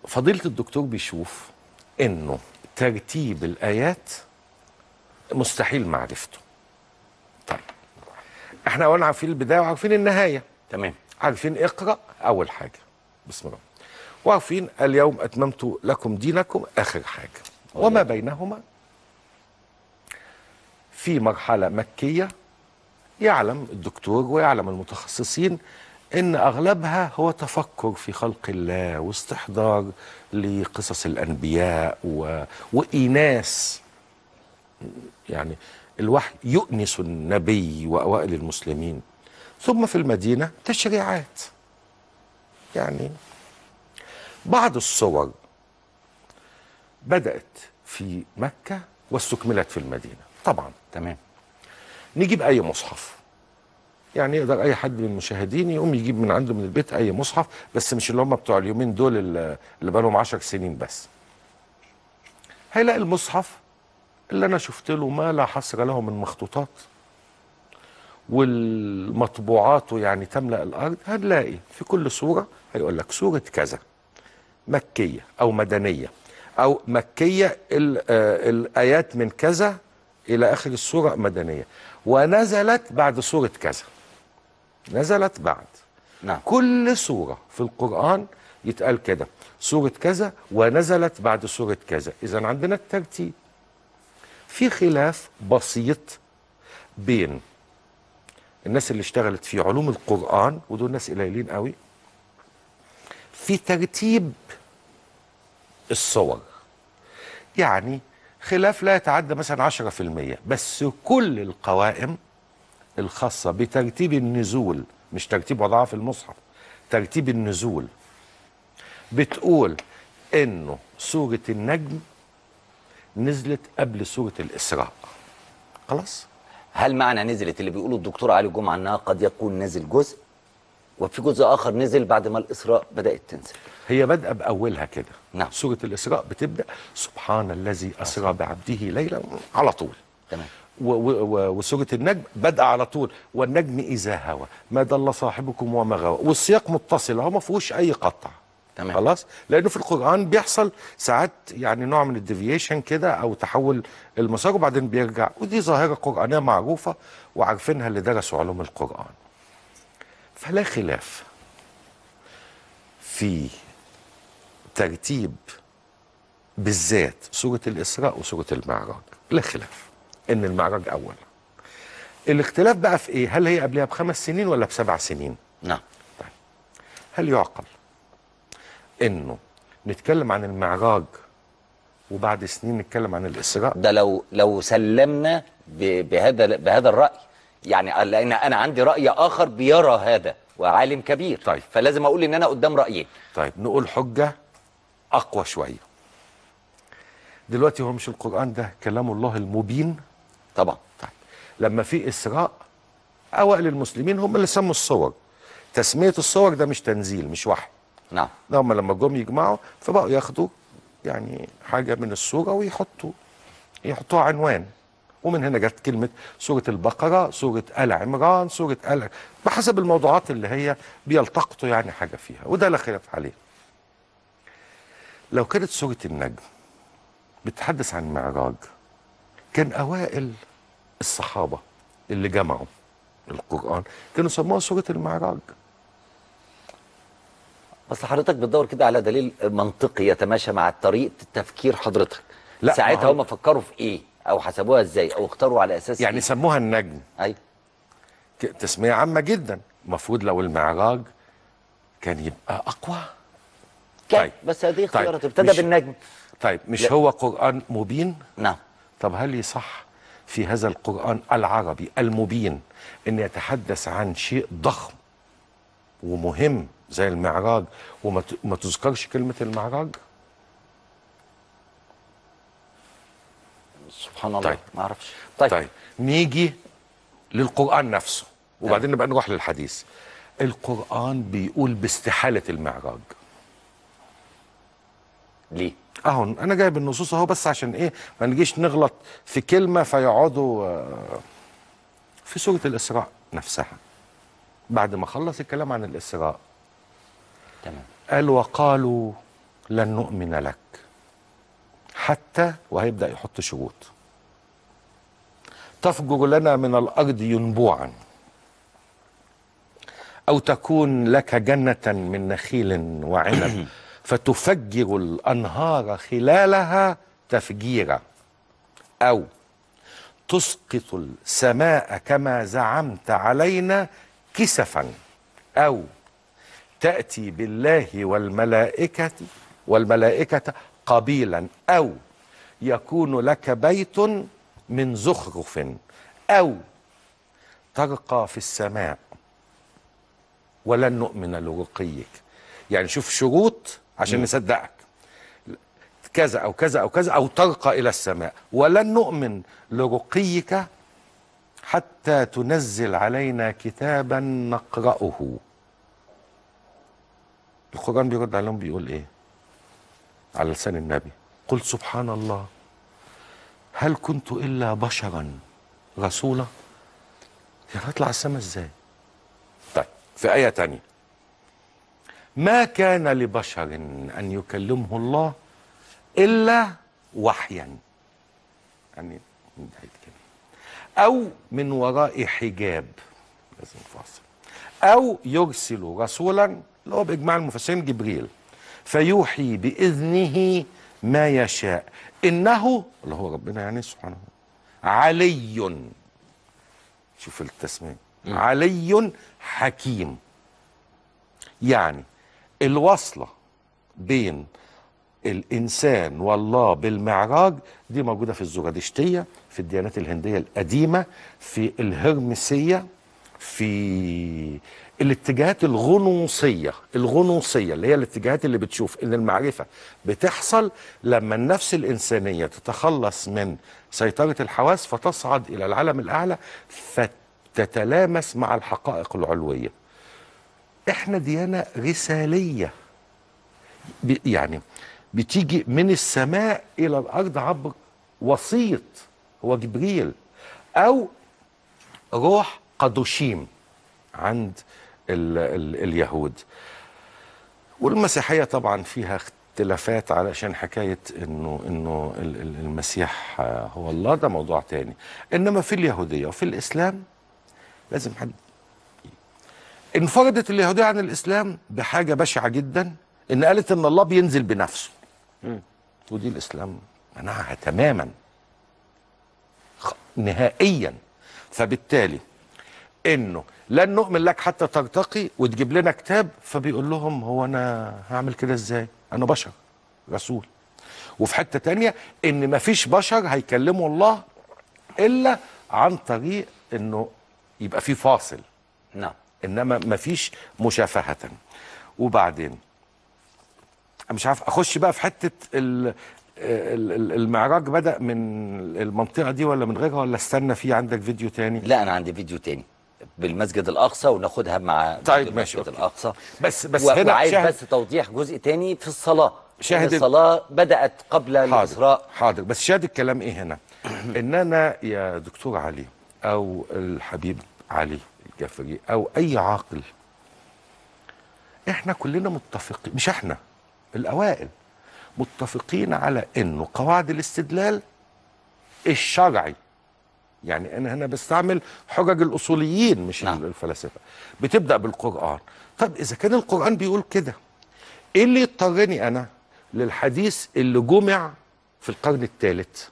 فضيلة الدكتور بيشوف إنه ترتيب الآيات مستحيل معرفته. طيب إحنا اولا عارفين البداية وعارفين النهاية. تمام. عارفين اقرأ أول حاجة. بسم الله. وعارفين اليوم أتممت لكم دينكم آخر حاجة. وما بينهما؟ في مرحلة مكية يعلم الدكتور ويعلم المتخصصين إن أغلبها هو تفكر في خلق الله واستحضار لقصص الأنبياء و... وإيناس. يعني الوحي يؤنس النبي وأوائل المسلمين. ثم في المدينة تشريعات. يعني بعض الصور بدأت في مكة واستكملت في المدينة. طبعا. تمام. نجيب أي مصحف. يعني يقدر أي حد من المشاهدين يقوم يجيب من عنده من البيت أي مصحف بس مش اللي هم بتوع اليومين دول اللي بقالهم عشر سنين بس. هيلاقي المصحف اللي أنا شفت له ما لا حصر له من مخطوطات. والمطبوعات يعني تملأ الأرض هنلاقي في كل سوره هيقول لك سوره كذا مكية أو مدنية أو مكية آه، الآيات من كذا إلى آخر السوره مدنية. ونزلت بعد سوره كذا. نزلت بعد. نعم. كل سورة في القرآن يتقال كده سورة كذا ونزلت بعد سورة كذا. إذا عندنا الترتيب. في خلاف بسيط بين الناس اللي اشتغلت في علوم القرآن ودول ناس قليلين قوي في ترتيب الصور. يعني خلاف لا يتعدى مثلا 10% بس كل القوائم الخاصة بترتيب النزول مش ترتيب وضعها في المصحف ترتيب النزول. بتقول إنه سورة النجم نزلت قبل سورة الإسراء. خلاص؟ هل معنى نزلت اللي بيقوله الدكتور علي جمعة إنها قد يكون نزل جزء وفي جزء آخر نزل بعد ما الإسراء بدأت تنزل؟ هي بادئه بأولها كده. نعم. سورة الإسراء بتبدأ سبحان الذي أسرى بعبده ليلا على طول. تمام. و- و- و- وسوره النجم بادئه على طول. والنجم إذا هوى ما ضل صاحبكم وما غوى. والسياق متصل هو ما فيهوش أي قطع. تمام. خلاص؟ لأنه في القرآن بيحصل ساعات يعني نوع من الديفيشن كده أو تحول المسار وبعدين بيرجع. ودي ظاهرة قرآنية معروفة وعارفينها اللي درسوا علوم القرآن. فلا خلاف في ترتيب بالذات سورة الإسراء وسورة المعراج. لا خلاف. إن المعراج أول. الاختلاف بقى في إيه؟ هل هي قبلها بخمس سنين ولا بسبع سنين؟ نعم. هل يعقل إنه نتكلم عن المعراج وبعد سنين نتكلم عن الإسراء؟ ده لو لو سلمنا بهذا بهذا الرأي. يعني لأن أنا عندي رأي آخر بيرى هذا وعالم كبير. طيب. فلازم أقول إن أنا قدام رأيين. طيب نقول حجة أقوى شوية. دلوقتي هو مش القرآن ده كلام الله المبين؟ طبعا طيب. لما في إسراء أوائل المسلمين هم اللي سموا الصور. تسمية الصور ده مش تنزيل مش وحي. نعم. ده هم لما جم يجمعوا فبقوا ياخدوا يعني حاجة من السورة ويحطوا يحطوها عنوان. ومن هنا جت كلمة سورة البقرة سورة آل عمران سورة آل بحسب الموضوعات اللي هي بيلتقطوا يعني حاجة فيها وده لا خلاف عليه. لو كانت سورة النجم بتتحدث عن معراج كان أوائل الصحابة اللي جمعوا القرآن. كانوا سموها سورة المعراج. بس حضرتك بتدور كده على دليل منطقي يتماشى مع طريقة تفكير حضرتك. لا، ساعتها هم فكروا في إيه؟ أو حسبوها إزاي؟ أو اختاروا على أساس يعني إيه؟ سموها النجم. أيوه تسمية عامة جدا. المفروض لو المعراج كان يبقى أقوى. كان طيب. بس هذه اختيارات. طيب. ابتدى مش- بالنجم. طيب مش لا. هو قرآن مبين؟ نعم. طب هل يصح في هذا القرآن العربي المبين أن يتحدث عن شيء ضخم ومهم زي المعراج وما تذكرش كلمة المعراج؟ سبحان الله طيب. ما أعرفش. طيب, طيب. نيجي للقرآن نفسه وبعدين نبقى نروح للحديث. القرآن بيقول باستحالة المعراج. ليه؟ اهو أنا جايب النصوص اهو بس عشان إيه ما نجيش نغلط في كلمة فيقعدوا آه، في سوره الإسراء نفسها. بعد ما خلص الكلام عن الإسراء تمام. قال وقالوا لن نؤمن لك. حتى وهيبدأ يحط شروط. تفجر لنا من الأرض ينبوعا أو تكون لك جنة من نخيل وعنب. فتفجر الأنهار خلالها تفجيرا. أو تسقط السماء كما زعمت علينا كسفا. أو تأتي بالله والملائكة والملائكة قبيلا. أو يكون لك بيت من زخرف. أو ترقى في السماء. ولن نؤمن لرقيك. يعني شوف شروط عشان نصدقك. كذا أو كذا أو كذا أو ترقى إلى السماء. ولن نؤمن لرقيك حتى تنزل علينا كتابا نقرأه. القرآن بيرد عليهم بيقول إيه؟ على لسان النبي. قل سبحان الله. هل كنت إلا بشرا رسولا؟ يا هطلع السماء إزاي؟ طيب في آية تانية. ما كان لبشر أن يكلمه الله إلا وحيا. يعني كده أو من وراء حجاب لازم فاصل. أو يرسل رسولا اللي هو بإجماع المفسرين جبريل فيوحي بإذنه ما يشاء. إنه اللي هو ربنا يعني سبحانه علي. شوف التسمية. علي حكيم. يعني الوصلة بين الإنسان والله بالمعراج دي موجودة في الزرادشتية في الديانات الهندية القديمة في الهرمسية في الاتجاهات الغنوصية الغنوصية اللي هي الاتجاهات اللي بتشوف إن المعرفة بتحصل لما النفس الإنسانية تتخلص من سيطرة الحواس فتصعد إلى العالم الأعلى فتتلامس مع الحقائق العلوية. إحنا ديانة رسالية يعني بتيجي من السماء إلى الأرض عبر وسيط هو جبريل أو روح قدوشيم عند ال ال اليهود. والمسيحية طبعا فيها اختلافات علشان حكاية انه إنه ال- ال- المسيح هو الله ده موضوع تاني. إنما في اليهودية وفي الإسلام لازم حد انفردت اليهوديه عن الإسلام بحاجة بشعة جدا إن قالت إن الله بينزل بنفسه. ودي الإسلام منعها تماما. نهائيا. فبالتالي إنه لن نؤمن لك حتى ترتقي وتجيب لنا كتاب فبيقول لهم هو أنا هعمل كده إزاي؟ أنا بشر رسول. وفي حتة تانية إن مفيش بشر هيكلموا الله إلا عن طريق إنه يبقى في فاصل. نعم. إنما مفيش مشافهة. وبعدين مش عارف أخش بقى في حتة ال ال- ال- المعراج بدأ من المنطقة دي ولا من غيرها ولا استنى في عندك فيديو تاني؟ لا أنا عندي فيديو تاني بالمسجد الأقصى وناخدها مع طيب، ماشي، المسجد. الأقصى. بس بس و- هنا وعايز شاهد بس توضيح جزء تاني في الصلاة. شاهد الصلاة بدأت قبل حاضر الإسراء. حاضر. بس شاهد الكلام إيه هنا؟ ان أنا يا دكتور علي أو الحبيب علي الجفري أو أي عاقل. إحنا كلنا متفقين مش إحنا الأوائل متفقين على إنه قواعد الاستدلال الشرعي. يعني أنا هنا بستعمل حجج الأصوليين مش نعم. الفلاسفة. بتبدأ بالقرآن. طب إذا كان القرآن بيقول كده إيه اللي يضطرني أنا للحديث اللي جمع في القرن الثالث؟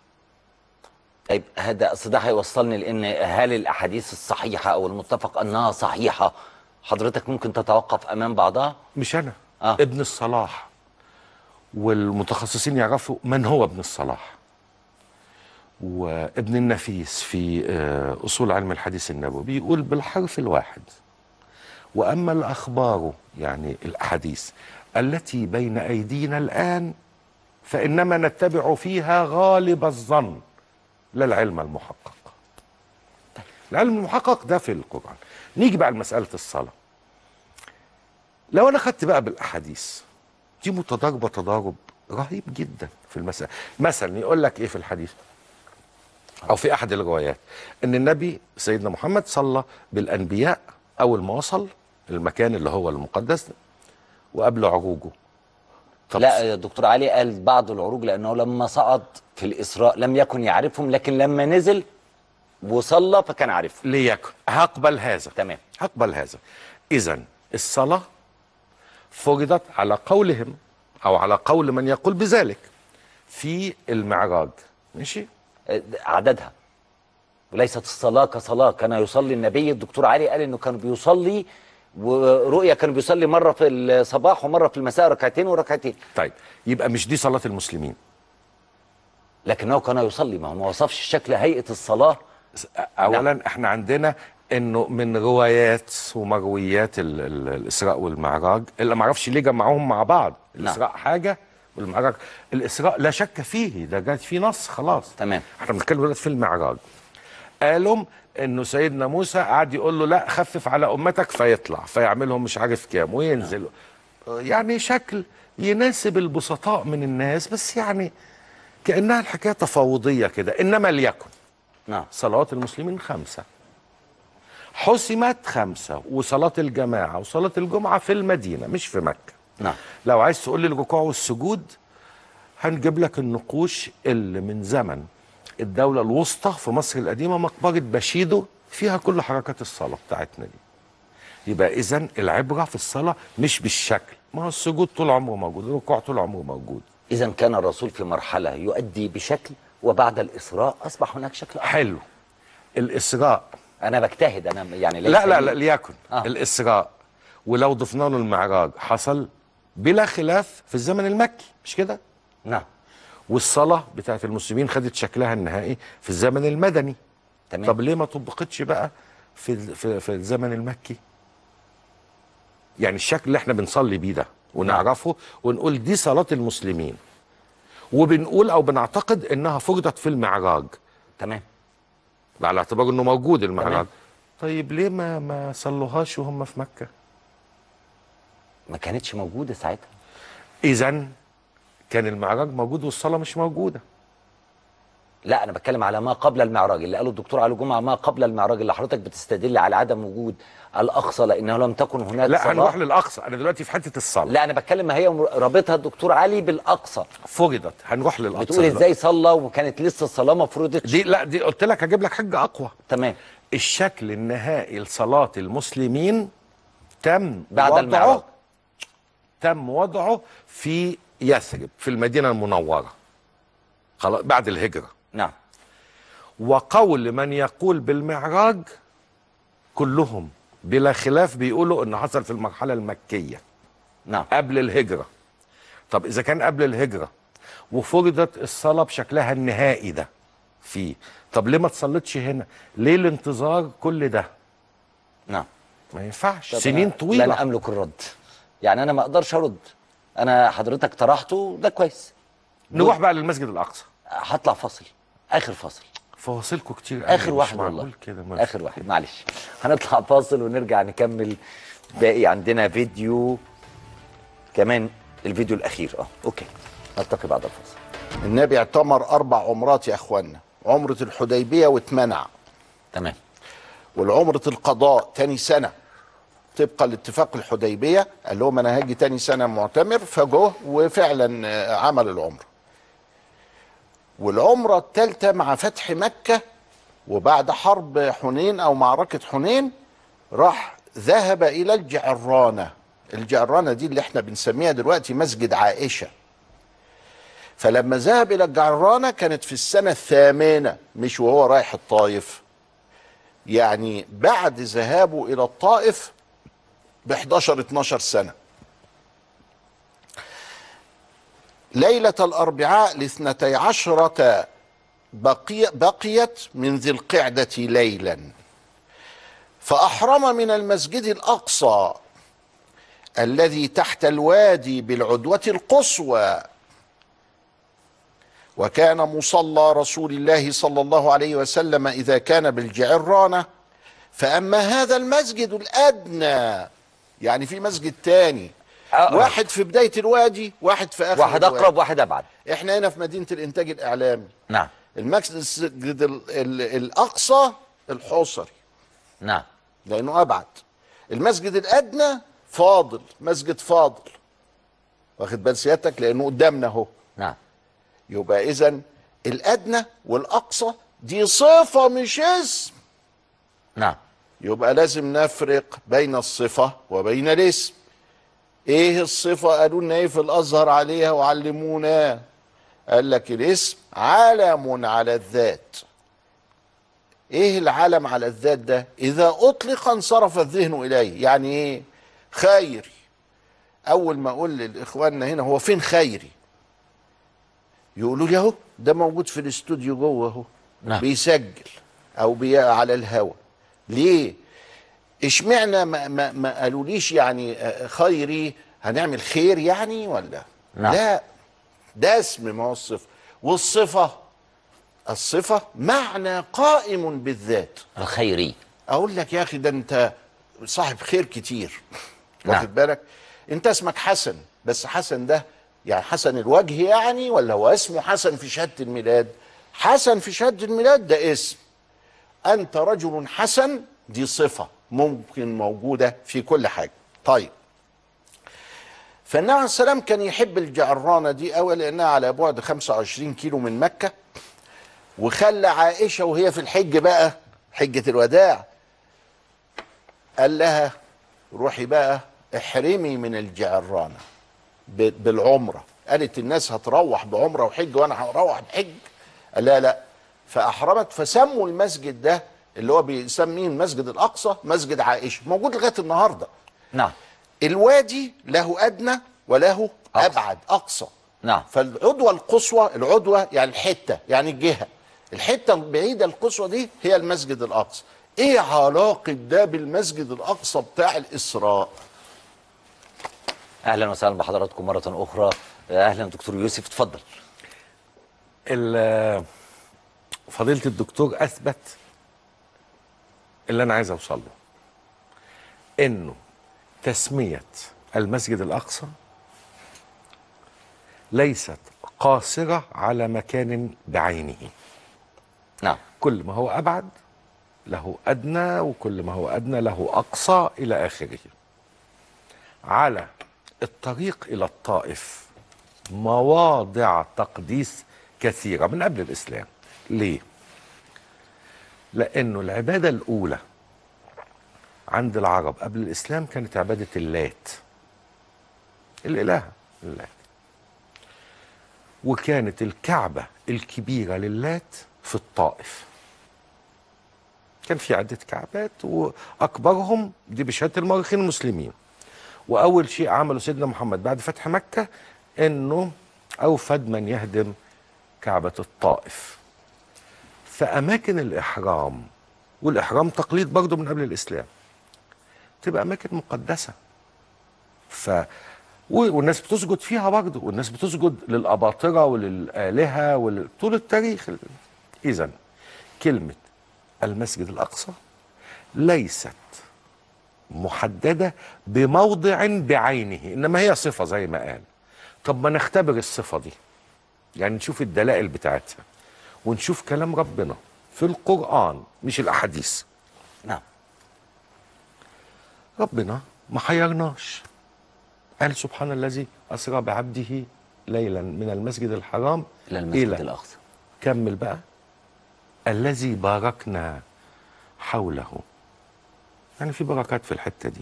طيب هذا اصل ده هيوصلني لإن هل الأحاديث الصحيحة أو المتفق أنها صحيحة حضرتك ممكن تتوقف أمام بعضها؟ مش أنا آه. ابن الصلاح والمتخصصين يعرفوا من هو ابن الصلاح. وابن النفيس في آه، أصول علم الحديث النبوي بيقول بالحرف الواحد. وأما الأخبار يعني الأحاديث التي بين أيدينا الآن فإنما نتبع فيها غالب الظن. لا العلم المحقق. العلم المحقق ده في القرآن. نيجي بقى لمسألة الصلاة. لو أنا خدت بقى بالأحاديث دي متضاربة تضارب رهيب جدا في المسألة. مثلا يقول لك إيه في الحديث؟ أو في أحد الروايات إن النبي سيدنا محمد صلى بالأنبياء أول ما وصل المكان اللي هو المقدس وقبل عروجه. طب لا يا دكتور علي قال بعض العروج لأنه لما صعد في الإسراء لم يكن يعرفهم لكن لما نزل وصلى فكان عارفهم. ليكن. هقبل هذا. تمام. هقبل هذا. اذا الصلاة فرضت على قولهم أو على قول من يقول بذلك في المعراج. ماشي؟ آه، عددها. وليست الصلاة كصلاة. كان يصلي النبي. الدكتور علي قال إنه كان بيصلي ورؤيا كان بيصلي مرة في الصباح ومرة في المساء ركعتين وركعتين. طيب يبقى مش دي صلاة المسلمين. لكنه كان يصلي ما هو ما وصفش شكل هيئة الصلاة. اولا إحنا عندنا إنه من روايات ومرويات ال ال الإسراء والمعراج. اللي ما أعرفش ليه جمعوهم مع بعض. الإسراء حاجة والمعراج. الإسراء لا شك فيه ده جات فيه نص خلاص. تمام. إحنا بنتكلم دلوقتي في المعراج. قالوا انه سيدنا موسى قعد يقول له لا خفف على أمتك فيطلع فيعملهم مش عارف كام وينزل. يعني شكل يناسب البسطاء من الناس بس يعني كأنها الحكاية تفاوضية كده. إنما ليكن. نعم. صلوات المسلمين خمسة. حسمت خمسة وصلاة الجماعة وصلاة الجمعة في المدينة مش في مكة. نعم. لو عايز تقول لي الركوع والسجود هنجيب لك النقوش اللي من زمن. الدولة الوسطى في مصر القديمة مقبرة بشيدو فيها كل حركات الصلاة بتاعتنا دي. يبقى إذا العبرة في الصلاة مش بالشكل. ما هو السجود طول عمره موجود الركوع طول عمره موجود. اذا كان الرسول في مرحلة يؤدي بشكل وبعد الإسراء أصبح هناك شكل آخر. حلو. الإسراء. أنا بجتهد أنا يعني ليس لا لا لا ليكن. آه. الإسراء. ولو ضفنا له المعراج حصل بلا خلاف في الزمن المكي مش كده؟ نعم. والصلاة بتاعت المسلمين خدت شكلها النهائي في الزمن المدني. تمام. طب ليه ما طبقتش بقى في في, في الزمن المكي؟ يعني الشكل اللي إحنا بنصلي بيه ده ونعرفه ونقول دي صلاة المسلمين. وبنقول أو بنعتقد إنها فرضت في المعراج. تمام. على اعتبار إنه موجود المعراج. تمام. طيب ليه ما ما صلوهاش وهم في مكة؟ ما كانتش موجودة ساعتها. اذا كان المعراج موجود والصلاة مش موجودة. لا أنا بتكلم على ما قبل المعراج. اللي قاله الدكتور علي جمعة ما قبل المعراج اللي حضرتك بتستدل على عدم وجود الأقصى لأنه لم تكن هناك لا صلاة. هنروح للأقصى. أنا دلوقتي في حتة الصلاة. لا أنا بتكلم ما هي رابطها الدكتور علي بالأقصى. فرضت هنروح للأقصى بتقول دلوقتي. إزاي صلى وكانت لسه الصلاة ما فرضتش؟ دي لا دي قلت لك هجيب لك حاجة أقوى. تمام. الشكل النهائي لصلاة المسلمين تم بعد وضعه المعراج. تم وضعه في يثرب في المدينة المنورة. خلاص بعد الهجرة. نعم. وقول من يقول بالمعراج كلهم بلا خلاف بيقولوا إنه حصل في المرحلة المكية. نعم. قبل الهجرة. طب إذا كان قبل الهجرة وفرضت الصلاة بشكلها النهائي ده فيه طب ليه ما تصلتش هنا؟ ليه الانتظار كل ده؟ نعم. ما ينفعش. سنين أنا طويلة. لا املك الرد. يعني أنا ما أقدرش أرد. أنا حضرتك طرحته ده كويس. نروح بقى للمسجد الأقصى. هطلع فاصل آخر فاصل. فواصلكم كتير قوي، آخر مش واحد معقول والله. كده آخر واحد معلش. هنطلع فاصل ونرجع نكمل باقي عندنا فيديو كمان الفيديو الأخير. آه أوكي. نلتقي بعد الفاصل. النبي اعتمر أربع عمرات يا اخوانا عمرة الحديبية واتمنع. تمام. والعمرة القضاء تاني سنة. طبقا لاتفاق الحديبية قال لهم أنا هاجي تاني سنة معتمر فجوه وفعلا آه، عمل العمره والعمرة الثالثة مع فتح مكة وبعد حرب حنين أو معركة حنين راح ذهب إلى الجعرانة. الجعرانة دي اللي إحنا بنسميها دلوقتي مسجد عائشة. فلما ذهب إلى الجعرانة كانت في السنة الثامنة مش وهو رايح الطائف. يعني بعد ذهابه إلى الطائف ب 11 12 سنة. ليلة الأربعاء لاثنتي عشرة بقي بقيت من ذي القعدة ليلا. فأحرم من المسجد الأقصى الذي تحت الوادي بالعدوة القصوى. وكان مصلى رسول الله صلى الله عليه وسلم إذا كان بالجعرانة. فأما هذا المسجد الأدنى يعني في مسجد تاني. أقرب. واحد في بداية الوادي واحد في آخر واحد الوادي. اقرب واحد أبعد. إحنا هنا في مدينة الإنتاج الإعلامي. نعم. المسجد ال- ال- الأقصى الحصري نعم. لأنه أبعد. المسجد الأدنى فاضل مسجد فاضل. واخد بال سيادتك؟ لأنه قدامنا أهو. نعم. يبقى إذا الأدنى والأقصى دي صفة مش اسم. نعم. يبقى لازم نفرق بين الصفة وبين الاسم. إيه الصفة؟ قالوا لنا إيه في الأزهر عليها وعلمونا. قال لك الاسم علم على الذات. إيه العلم على الذات ده؟ إذا أطلق انصرف الذهن إليه. يعني إيه؟ خيري. أول ما أقول لاخواننا هنا هو فين خيري؟ يقولوا لي أهو ده موجود في الاستوديو جوه أهو. نعم. بيسجل أو بي على الهوا ليه؟ اشمعنى ما, ما, ما قالوليش يعني آه، خيري هنعمل خير يعني ولا؟ نعم. لا. ده اسم ما هو الصفه والصفة؟ الصفة معنى قائم بالذات. الخيري. أقول لك يا أخي ده أنت صاحب خير كتير. نعم. واخد بالك؟ أنت اسمك حسن بس حسن ده يعني حسن الوجه يعني ولا هو اسمه حسن في شهادة الميلاد؟ حسن في شهادة الميلاد ده اسم. أنت رجل حسن دي صفة ممكن موجودة في كل حاجة. طيب. فالنبي عليه السلام كان يحب الجعرانة دي قوي لأنها على بعد 25 كيلو من مكة. وخلى عائشة وهي في الحج بقى حجة الوداع قال لها روحي بقى احرمي من الجعرانة بالعمرة. قالت الناس هتروح بعمرة وحج وأنا هروح بحج. قال لا لا فأحرمت فسموا المسجد ده اللي هو بيسميه المسجد الأقصى مسجد عائشة موجود لغاية النهارده. نعم. الوادي له أدنى وله أقصى. أبعد أقصى. نعم. فالعدوى القصوى العدوى يعني الحتة يعني الجهة. الحتة البعيدة القصوى دي هي المسجد الأقصى. إيه علاقة ده بالمسجد الأقصى بتاع الإسراء؟ أهلا وسهلا بحضراتكم مرة أخرى. أهلا دكتور يوسف اتفضل. فضيلة الدكتور أثبت اللي أنا عايز أوصل له إنه تسمية المسجد الأقصى ليست قاصرة على مكان بعينه. نعم. كل ما هو أبعد له أدنى وكل ما هو أدنى له أقصى إلى آخره. على الطريق إلى الطائف مواضع تقديس كثيرة من قبل الإسلام. ليه؟ لأنه العبادة الأولى عند العرب قبل الإسلام كانت عبادة اللات. الإله اللات. وكانت الكعبة الكبيرة للات في الطائف. كان في عدة كعبات وأكبرهم دي بشهادة المؤرخين المسلمين. وأول شيء عمله سيدنا محمد بعد فتح مكة إنه أوفد من يهدم كعبة الطائف. فأماكن الإحرام والإحرام تقليد برضه من قبل الإسلام. تبقى أماكن مقدسة. ف والناس بتسجد فيها برضه والناس بتسجد للأباطرة وللآلهة ول... طول التاريخ. إذا كلمة المسجد الأقصى ليست محددة بموضع بعينه إنما هي صفة زي ما قال. طب ما نختبر الصفة دي. يعني نشوف الدلائل بتاعتها. ونشوف كلام ربنا في القرآن مش الأحاديث. نعم. ربنا ما حيرناش. قال سبحان الذي أسرى بعبده ليلا من المسجد الحرام إلى المسجد الأقصى. كمل بقى. الذي باركنا حوله. يعني في بركات في الحتة دي.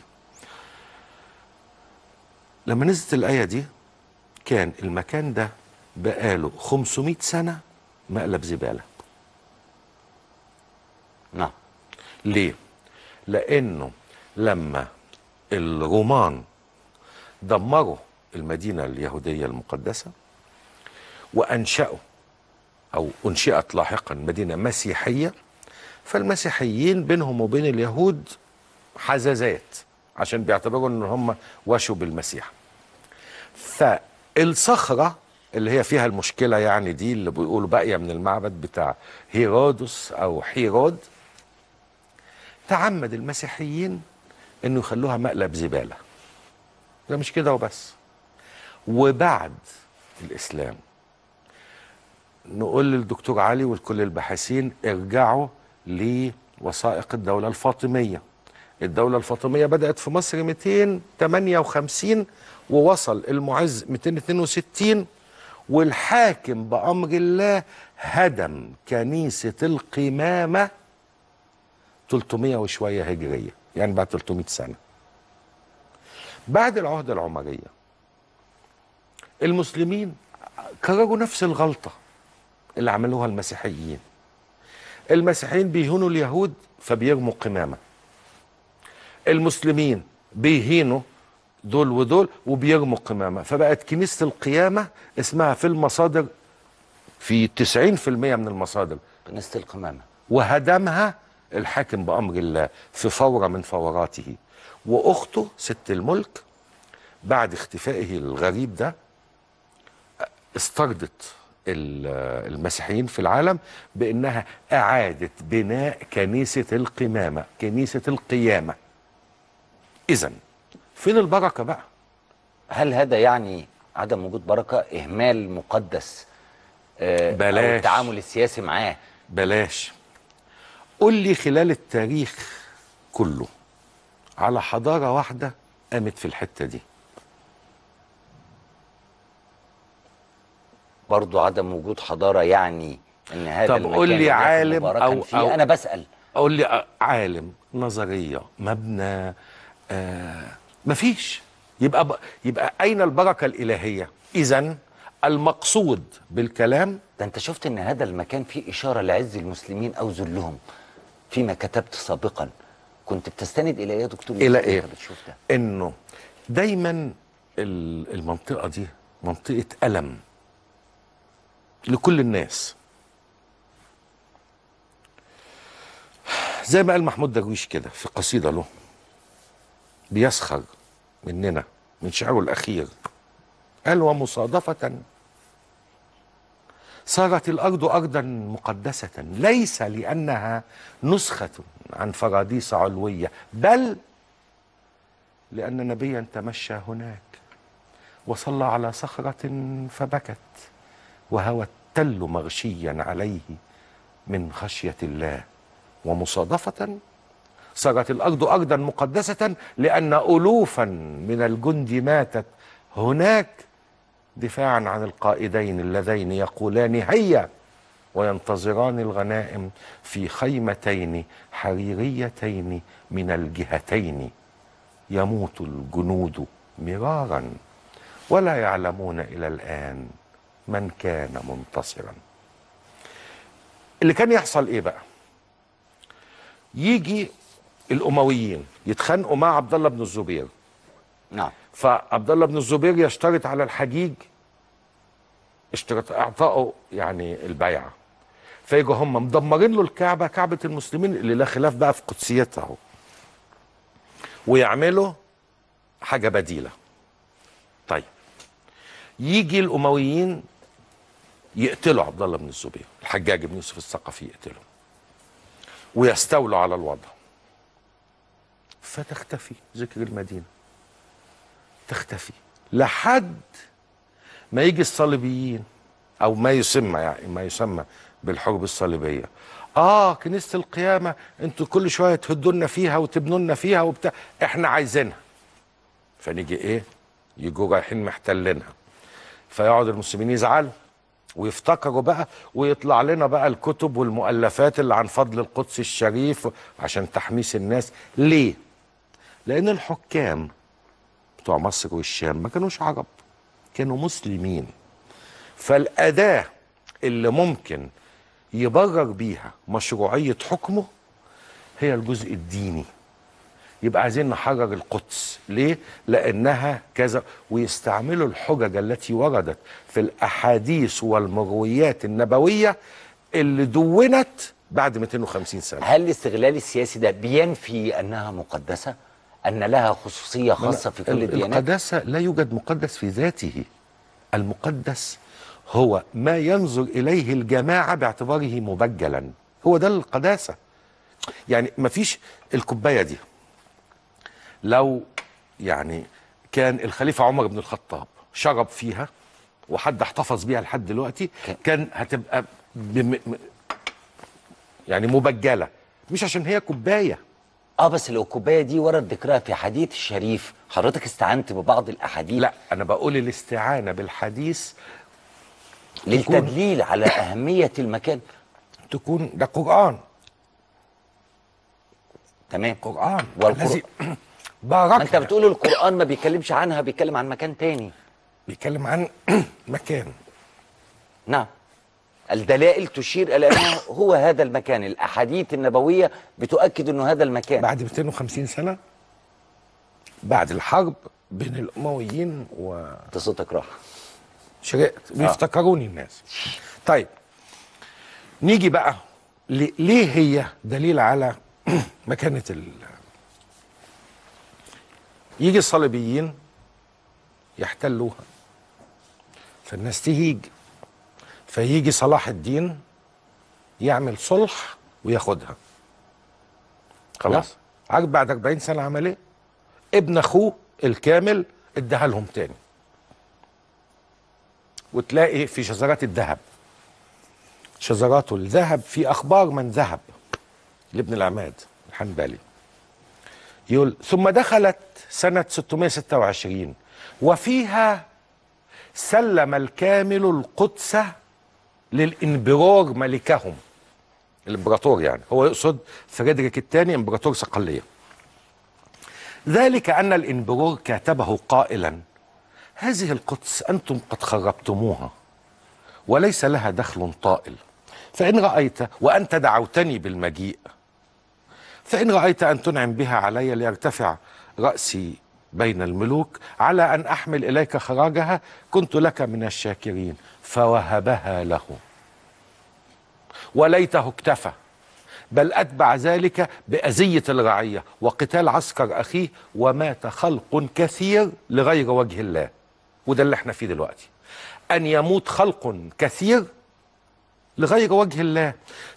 لما نزلت الآية دي كان المكان ده بقاله 500 سنة مقلب زبالة. نعم. ليه؟ لأنه لما الرومان دمروا المدينة اليهودية المقدسة وأنشأوا أو أنشئت لاحقا مدينة مسيحية فالمسيحيين بينهم وبين اليهود حزازات عشان بيعتبروا إن هم وشوا بالمسيح. فالصخرة اللي هي فيها المشكلة يعني دي اللي بيقولوا باقية من المعبد بتاع هيرودس أو هيرود تعمد المسيحيين إنه يخلوها مقلب زبالة. ده مش كده وبس. وبعد الإسلام نقول للدكتور علي ولكل الباحثين ارجعوا لوثائق الدولة الفاطمية. الدولة الفاطمية بدأت في مصر 258 ووصل المعز 262 والحاكم بأمر الله هدم كنيسة القمامة 300 وشوية هجرية يعني بعد 300 سنة. بعد العهده العمرية المسلمين كرروا نفس الغلطة اللي عملوها المسيحيين. المسيحيين بيهونوا اليهود فبيرموا قمامة. المسلمين بيهينوا دول ودول وبيرموا قمامة. فبقت كنيسة القيامة اسمها في المصادر في 90% من المصادر. كنيسة القمامة. وهدمها الحاكم بأمر الله في فورة من فوراته. وأخته ست الملك بعد اختفائه الغريب ده استردت ال- المسيحيين في العالم بأنها أعادت بناء كنيسة القمامة كنيسة القيامة. اذا فين البركة بقى؟ هل هذا يعني عدم وجود بركة؟ إهمال مقدس آه، أو بلاش. التعامل السياسي معاه. بلاش. قول لي خلال التاريخ كله على حضارة واحدة قامت في الحتة دي. برضو عدم وجود حضارة يعني إن هذا طب المكان قول لي عالم أو- فيه. أو- أنا بسأل. أقول لي عالم نظرية مبنى آه مفيش. يبقى ب... يبقى أين البركة الإلهية؟ اذا المقصود بالكلام ده أنت شفت إن هذا المكان فيه إشارة لعز المسلمين أو ذلهم فيما كتبت سابقا. كنت بتستند إلى إيه يا دكتور؟ إلى إيه؟ بتشوف ده. إنه دايما ال- المنطقة دي منطقة ألم لكل الناس. زي ما قال محمود درويش كده في قصيدة له بيسخر مننا من شعره الأخير. قال ومصادفة. صارت الأرض ارضا مقدسة ليس لأنها نسخة عن فراديس علوية بل لأن نبيا تمشى هناك وصلى على صخرة فبكت وهوى التل مغشيا عليه من خشية الله. ومصادفة صارت الأرض أرضا مقدسة لأن ألوفا من الجند ماتت. هناك دفاعا عن القائدين اللذين يقولان هيا وينتظران الغنائم في خيمتين حريريتين من الجهتين. يموت الجنود مرارا ولا يعلمون إلى الآن من كان منتصرا. اللي كان يحصل إيه بقى؟ يجي الأمويين. يتخانقوا مع عبد الله بن الزبير. نعم. فعبد الله بن الزبير يشترط على الحجيج اشترط اعطائه يعني البيعة. فيجوا هم مدمرين له الكعبة كعبة المسلمين اللي لا خلاف بقى في قدسيتها اهو ويعملوا حاجة بديلة. طيب. يجي الأمويين يقتلوا عبد الله بن الزبير. الحجاج بن يوسف الثقفي يقتله ويستولوا على الوضع. فتختفي. ذكر المدينة. تختفي. لحد ما يجي الصليبيين أو ما يسمى يعني ما يسمى بالحروب الصليبية. آه كنيسة القيامة أنتوا كل شوية تهدوا لنا فيها وتبنوا لنا فيها وبتاع. إحنا عايزينها. فنيجي إيه؟ يجوا رايحين محتلينها. فيقعد المسلمين يزعلوا ويفتكروا بقى ويطلع لنا بقى الكتب والمؤلفات اللي عن فضل القدس الشريف عشان تحميس الناس. ليه؟ لأن الحكام بتوع مصر والشام ما كانوش عرب كانوا مسلمين. فالأداة اللي ممكن يبرر بيها مشروعية حكمه هي الجزء الديني. يبقى عايزين نحرر القدس. ليه؟ لأنها كذا ويستعملوا الحجج التي وردت في الأحاديث والمرويات النبوية اللي دونت بعد 250 سنة. هل الاستغلال السياسي ده بينفي أنها مقدسة؟ أن لها خصوصية خاصة في كل ال- الديانات القداسة لا يوجد مقدس في ذاته. المقدس هو ما ينظر إليه الجماعة باعتباره مبجلا. هو ده القداسة. يعني مفيش الكوباية دي. لو يعني كان الخليفة عمر بن الخطاب شرب فيها وحد احتفظ بيها لحد دلوقتي كان هتبقى بم... يعني مبجلة. مش عشان هي كوباية. آه بس لو الكوبايه دي ورد ذكرها في حديث الشريف. حضرتك استعنت ببعض الأحاديث. لا أنا بقول الاستعانة بالحديث للتدليل على أهمية المكان. تكون ده قرآن. تمام. قرآن. والقر- الذي ما بارك انت بتقول القرآن ما بيتكلمش عنها بيتكلم عن مكان تاني. بيتكلم عن مكان. نعم. الدلائل تشير إلى أنه هو هذا المكان. الأحاديث النبوية بتؤكد أنه هذا المكان. بعد 250 سنة بعد الحرب بين الأمويين و صوتك راح. شرقت. بيفتكروني الناس. طيب نيجي بقى ليه هي دليل على مكانة ال؟ يجي الصليبيين يحتلوها. فالناس تهيج فيجي صلاح الدين يعمل صلح وياخدها. خلاص؟ عارف بعد 40 سنة عمل إيه؟ ابن أخوه الكامل اداها لهم تاني. وتلاقي في شذرات الذهب. شذرات الذهب في أخبار من ذهب. لابن العماد الحنبلي. يقول ثم دخلت سنة 626 وفيها سلم الكامل القدس للإنبرور ملكهم. الإمبراطور يعني. هو يقصد فريدريك الثاني إمبراطور صقلية ذلك أن الإنبرور كاتبه قائلا هذه القدس أنتم قد خربتموها وليس لها دخل طائل. فإن رأيت وأنت دعوتني بالمجيء فإن رأيت أن تنعم بها علي ليرتفع رأسي بين الملوك على أن أحمل إليك خراجها كنت لك من الشاكرين. فوهبها له. وليته اكتفى بل أتبع ذلك بأذية الرعية وقتال عسكر أخيه ومات خلق كثير لغير وجه الله. وده اللي إحنا فيه دلوقتي. أن يموت خلق كثير لغير وجه الله.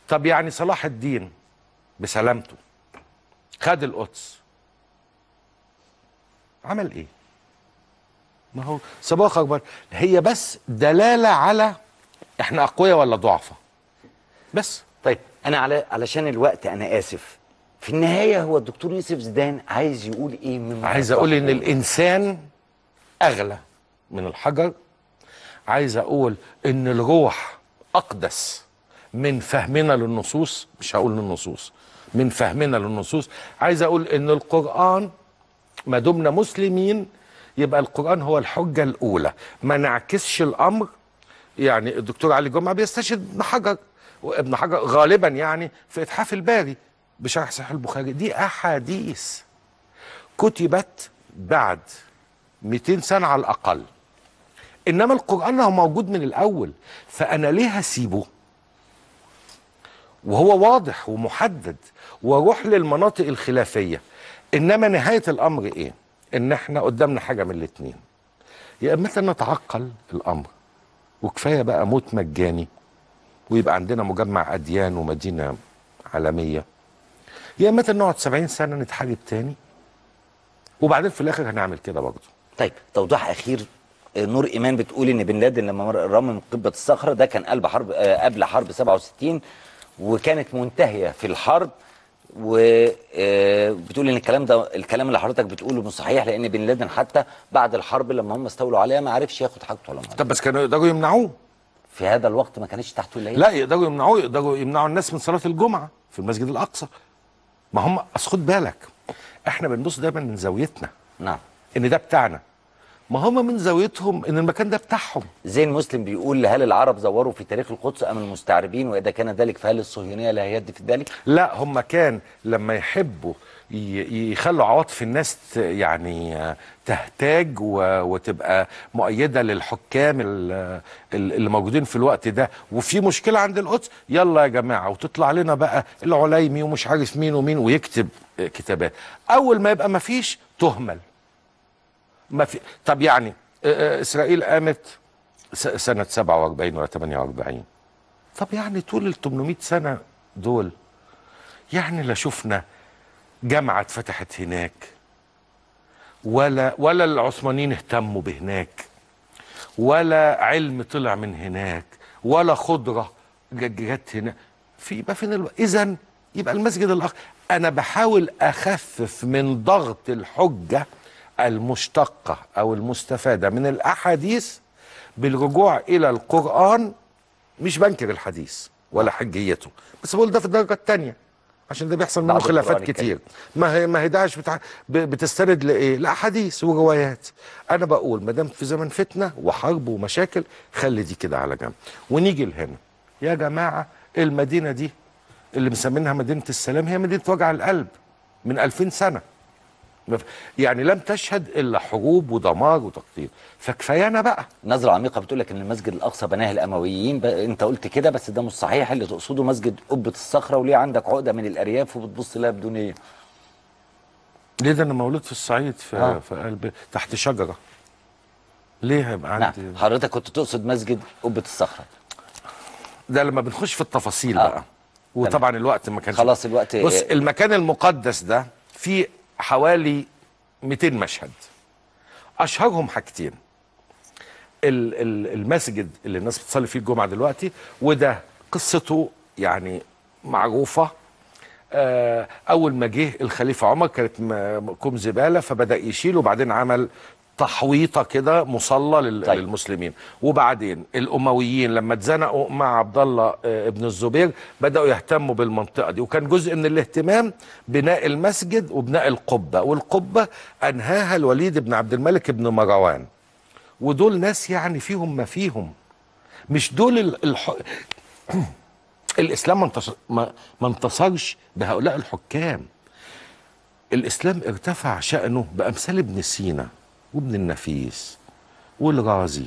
طب يعني صلاح الدين بسلامته خد القدس. عمل إيه؟ ما هو؟ صباح خبر هي بس دلالة على إحنا أقوياء ولا ضعفاء؟ بس. طيب أنا على علشان الوقت أنا آسف. في النهاية هو الدكتور يوسف زيدان عايز يقول إيه من عايز أقول إن الإنسان أغلى من الحجر. عايز أقول إن الروح أقدس من فهمنا للنصوص. مش هقول للنصوص من فهمنا للنصوص. عايز أقول إن القرآن ما دمنا مسلمين يبقى القرآن هو الحجة الأولى. ما نعكسش الأمر. يعني الدكتور علي جمعة بيستشهد ابن حجر وابن حجر غالبا يعني في إتحاف الباري بشرح صحيح البخاري. دي أحاديث كتبت بعد 200 سنة على الأقل. إنما القرآن هو موجود من الأول فأنا ليه هسيبه؟ وهو واضح ومحدد وأروح للمناطق الخلافية. إنما نهاية الأمر إيه؟ إن إحنا قدامنا حاجة من الاتنين. يا إما نتعقل الأمر وكفاية بقى موت مجاني ويبقى عندنا مجمع أديان ومدينة عالمية. يا إما نقعد 70 سنة نتحارب تاني وبعدين في الآخر هنعمل كده برضه. طيب توضيح أخير. آه، نور إيمان بتقول إن بن لادن لما من قبة الصخرة ده كان قلب حرب آه، قبل حرب 67 وكانت منتهية في الحرب. وبتقول إن الكلام ده الكلام اللي حضرتك بتقوله مش صحيح لأن بن لادن حتى بعد الحرب لما هم استولوا عليها ما عرفش ياخد حاجته ولا ما طب بس كانوا يقدروا يمنعوه. في هذا الوقت ما كانتش تحت ولايه لا يقدروا يمنعوه يقدروا يمنعوا الناس من صلاة الجمعة في المسجد الأقصى. ما هم أصل خد بالك إحنا بنبص دايما من زاويتنا. نعم. إن ده بتاعنا. ما هم من زاويتهم إن المكان ده بتاعهم. زين مسلم بيقول هل العرب زوروا في تاريخ القدس أم المستعربين وإذا كان ذلك فهل الصهيونية لها يد في ذلك؟ لا هم كان لما يحبوا يخلوا عواطف الناس يعني تهتاج وتبقى مؤيدة للحكام ال- ال- اللي موجودين في الوقت ده. وفي مشكلة عند القدس يلا يا جماعة وتطلع لنا بقى العليمي ومش عارف مين ومين ويكتب كتابات. أول ما يبقى ما فيش تهمل. ما في طب يعني آه، آه، إسرائيل قامت سنة 47 ولا 48 طب يعني طول ال 800 سنة دول يعني لا شفنا جامعة اتفتحت هناك ولا ولا العثمانيين اهتموا بهناك ولا علم طلع من هناك ولا خضرة جت هنا. في يبقى فين ألو... اذا يبقى المسجد الآخر أنا بحاول أخفف من ضغط الحجة المشتقة أو المستفادة من الأحاديث بالرجوع إلى القرآن مش بنكر الحديث ولا حجيته بس بقول ده في الدرجة الثانية عشان ده بيحصل منه القرآن خلافات. كتير ما هي ما هي داعش بتاع بتستند لإيه؟ لأحاديث وروايات. أنا بقول ما دام في زمن فتنة وحرب ومشاكل خلي دي كده على جنب ونيجي لهنا. يا جماعة المدينة دي اللي مسمينها مدينة السلام هي مدينة وجع القلب من 2000 سنة. يعني لم تشهد إلا حروب ودمار وتقطيع. فكفايانا بقى. نظرة عميقة بتقول لك إن المسجد الأقصى بناه الأمويين. ب... أنت قلت كده بس ده مش صحيح. اللي تقصده مسجد قبة الصخرة وليه عندك عقدة من الأرياف وبتبص لها بدونية ليه ده أنا مولود في الصعيد في, آه. في قلب تحت شجرة. ليه هيبقى نعم عندي؟ حضرتك كنت تقصد مسجد قبة الصخرة. ده لما بنخش في التفاصيل آه. بقى. وطبعا الوقت ما كانش خلاص الوقت بص المكان المقدس ده فيه حوالي 200 مشهد. أشهرهم حاجتين. ال- ال- المسجد اللي الناس بتصلي فيه الجمعة دلوقتي وده قصته يعني معروفة. آه، أول ما جه الخليفة عمر كانت كوم زبالة فبدأ يشيل وبعدين عمل تحويطة كده مصلى طيب. للمسلمين. وبعدين الأمويين لما اتزنقوا مع عبد الله آه، ابن الزبير بدأوا يهتموا بالمنطقة دي. وكان جزء من الاهتمام بناء المسجد وبناء القبة. والقبة أنهاها الوليد بن عبد الملك بن مروان. ودول ناس يعني فيهم ما فيهم. مش دول ال- الح... الإسلام ما انتصرش بهؤلاء الحكام. الإسلام ارتفع شأنه بأمثال ابن سينا. وابن النفيس والغازي.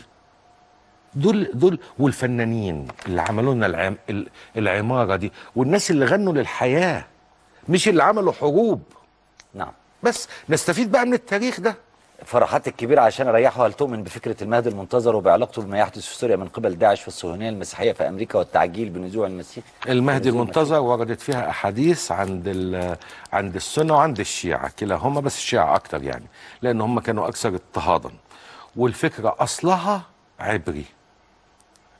دول دول والفنانين اللي عملوا لنا العم ال- العمارة دي والناس اللي غنوا للحياة مش اللي عملوا حروب. نعم. بس نستفيد بقى من التاريخ ده. فرحات الكبيرة عشان اريحه هل تؤمن بفكرة المهدي المنتظر وبعلاقته بما يحدث في سوريا من قبل داعش والصهيونية المسيحية في أمريكا والتعجيل بنزوع المسيح؟ المهدي المنتظر وردت فيها أحاديث عند عند السنة وعند الشيعة كلاهما بس الشيعة أكتر يعني لأن هم كانوا أكثر اضطهادا. والفكرة أصلها عبري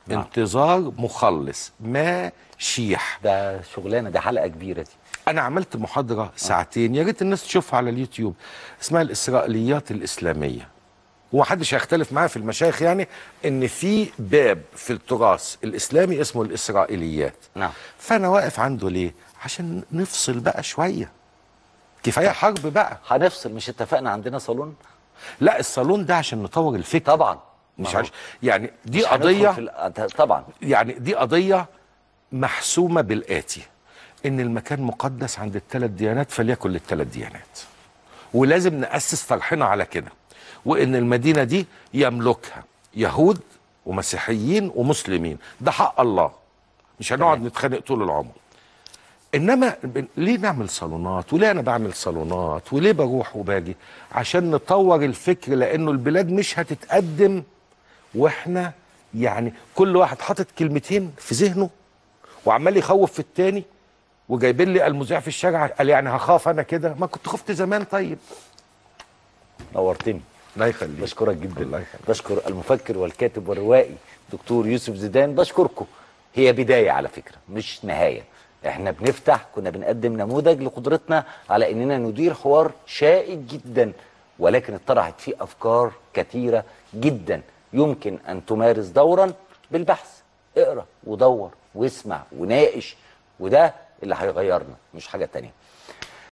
نعم. انتظار مخلص ما شيح. ده شغلانة دي حلقة كبيرة دي. أنا عملت محاضرة ساعتين يا ريت الناس تشوفها على اليوتيوب. اسمها الإسرائيليات الإسلامية. ومحدش هيختلف معايا في المشايخ يعني إن في باب في التراث الإسلامي اسمه الإسرائيليات. نعم. فأنا واقف عنده ليه؟ عشان نفصل بقى شوية. كفاية حرب بقى. هنفصل مش اتفقنا عندنا صالون؟ لا الصالون ده عشان نطور الفكر. طبعا. مش عش... يعني دي مش قضية في ال- طبعا. يعني دي قضية محسومة بالآتي. إن المكان مقدس عند الثلاث ديانات فليكن للثلاث ديانات. ولازم نأسس طرحنا على كده وإن المدينة دي يملكها يهود ومسيحيين ومسلمين. ده حق الله مش هنقعد. نتخانق طول العمر. إنما ليه نعمل صالونات؟ وليه أنا بعمل صالونات؟ وليه بروح وباجي؟ عشان نطور الفكر لأنه البلاد مش هتتقدم وإحنا يعني كل واحد حاطط كلمتين في ذهنه وعمال يخوف في التاني. وجايبين لي المذيع في الشارع قال يعني هخاف أنا كده. ما كنت خفت زمان طيب. نورتني. الله يخليك. بشكرك جدا. الله يخليك. بشكر المفكر والكاتب والروائي دكتور يوسف زيدان. بشكركم. هي بداية على فكرة مش نهاية. إحنا بنفتح كنا بنقدم نموذج لقدرتنا على إننا ندير حوار شائك جدا ولكن اتطرحت فيه أفكار كثيرة جدا. يمكن أن تمارس دورا بالبحث. اقرأ ودور واسمع وناقش وده اللي هيغيرنا مش حاجة تانية.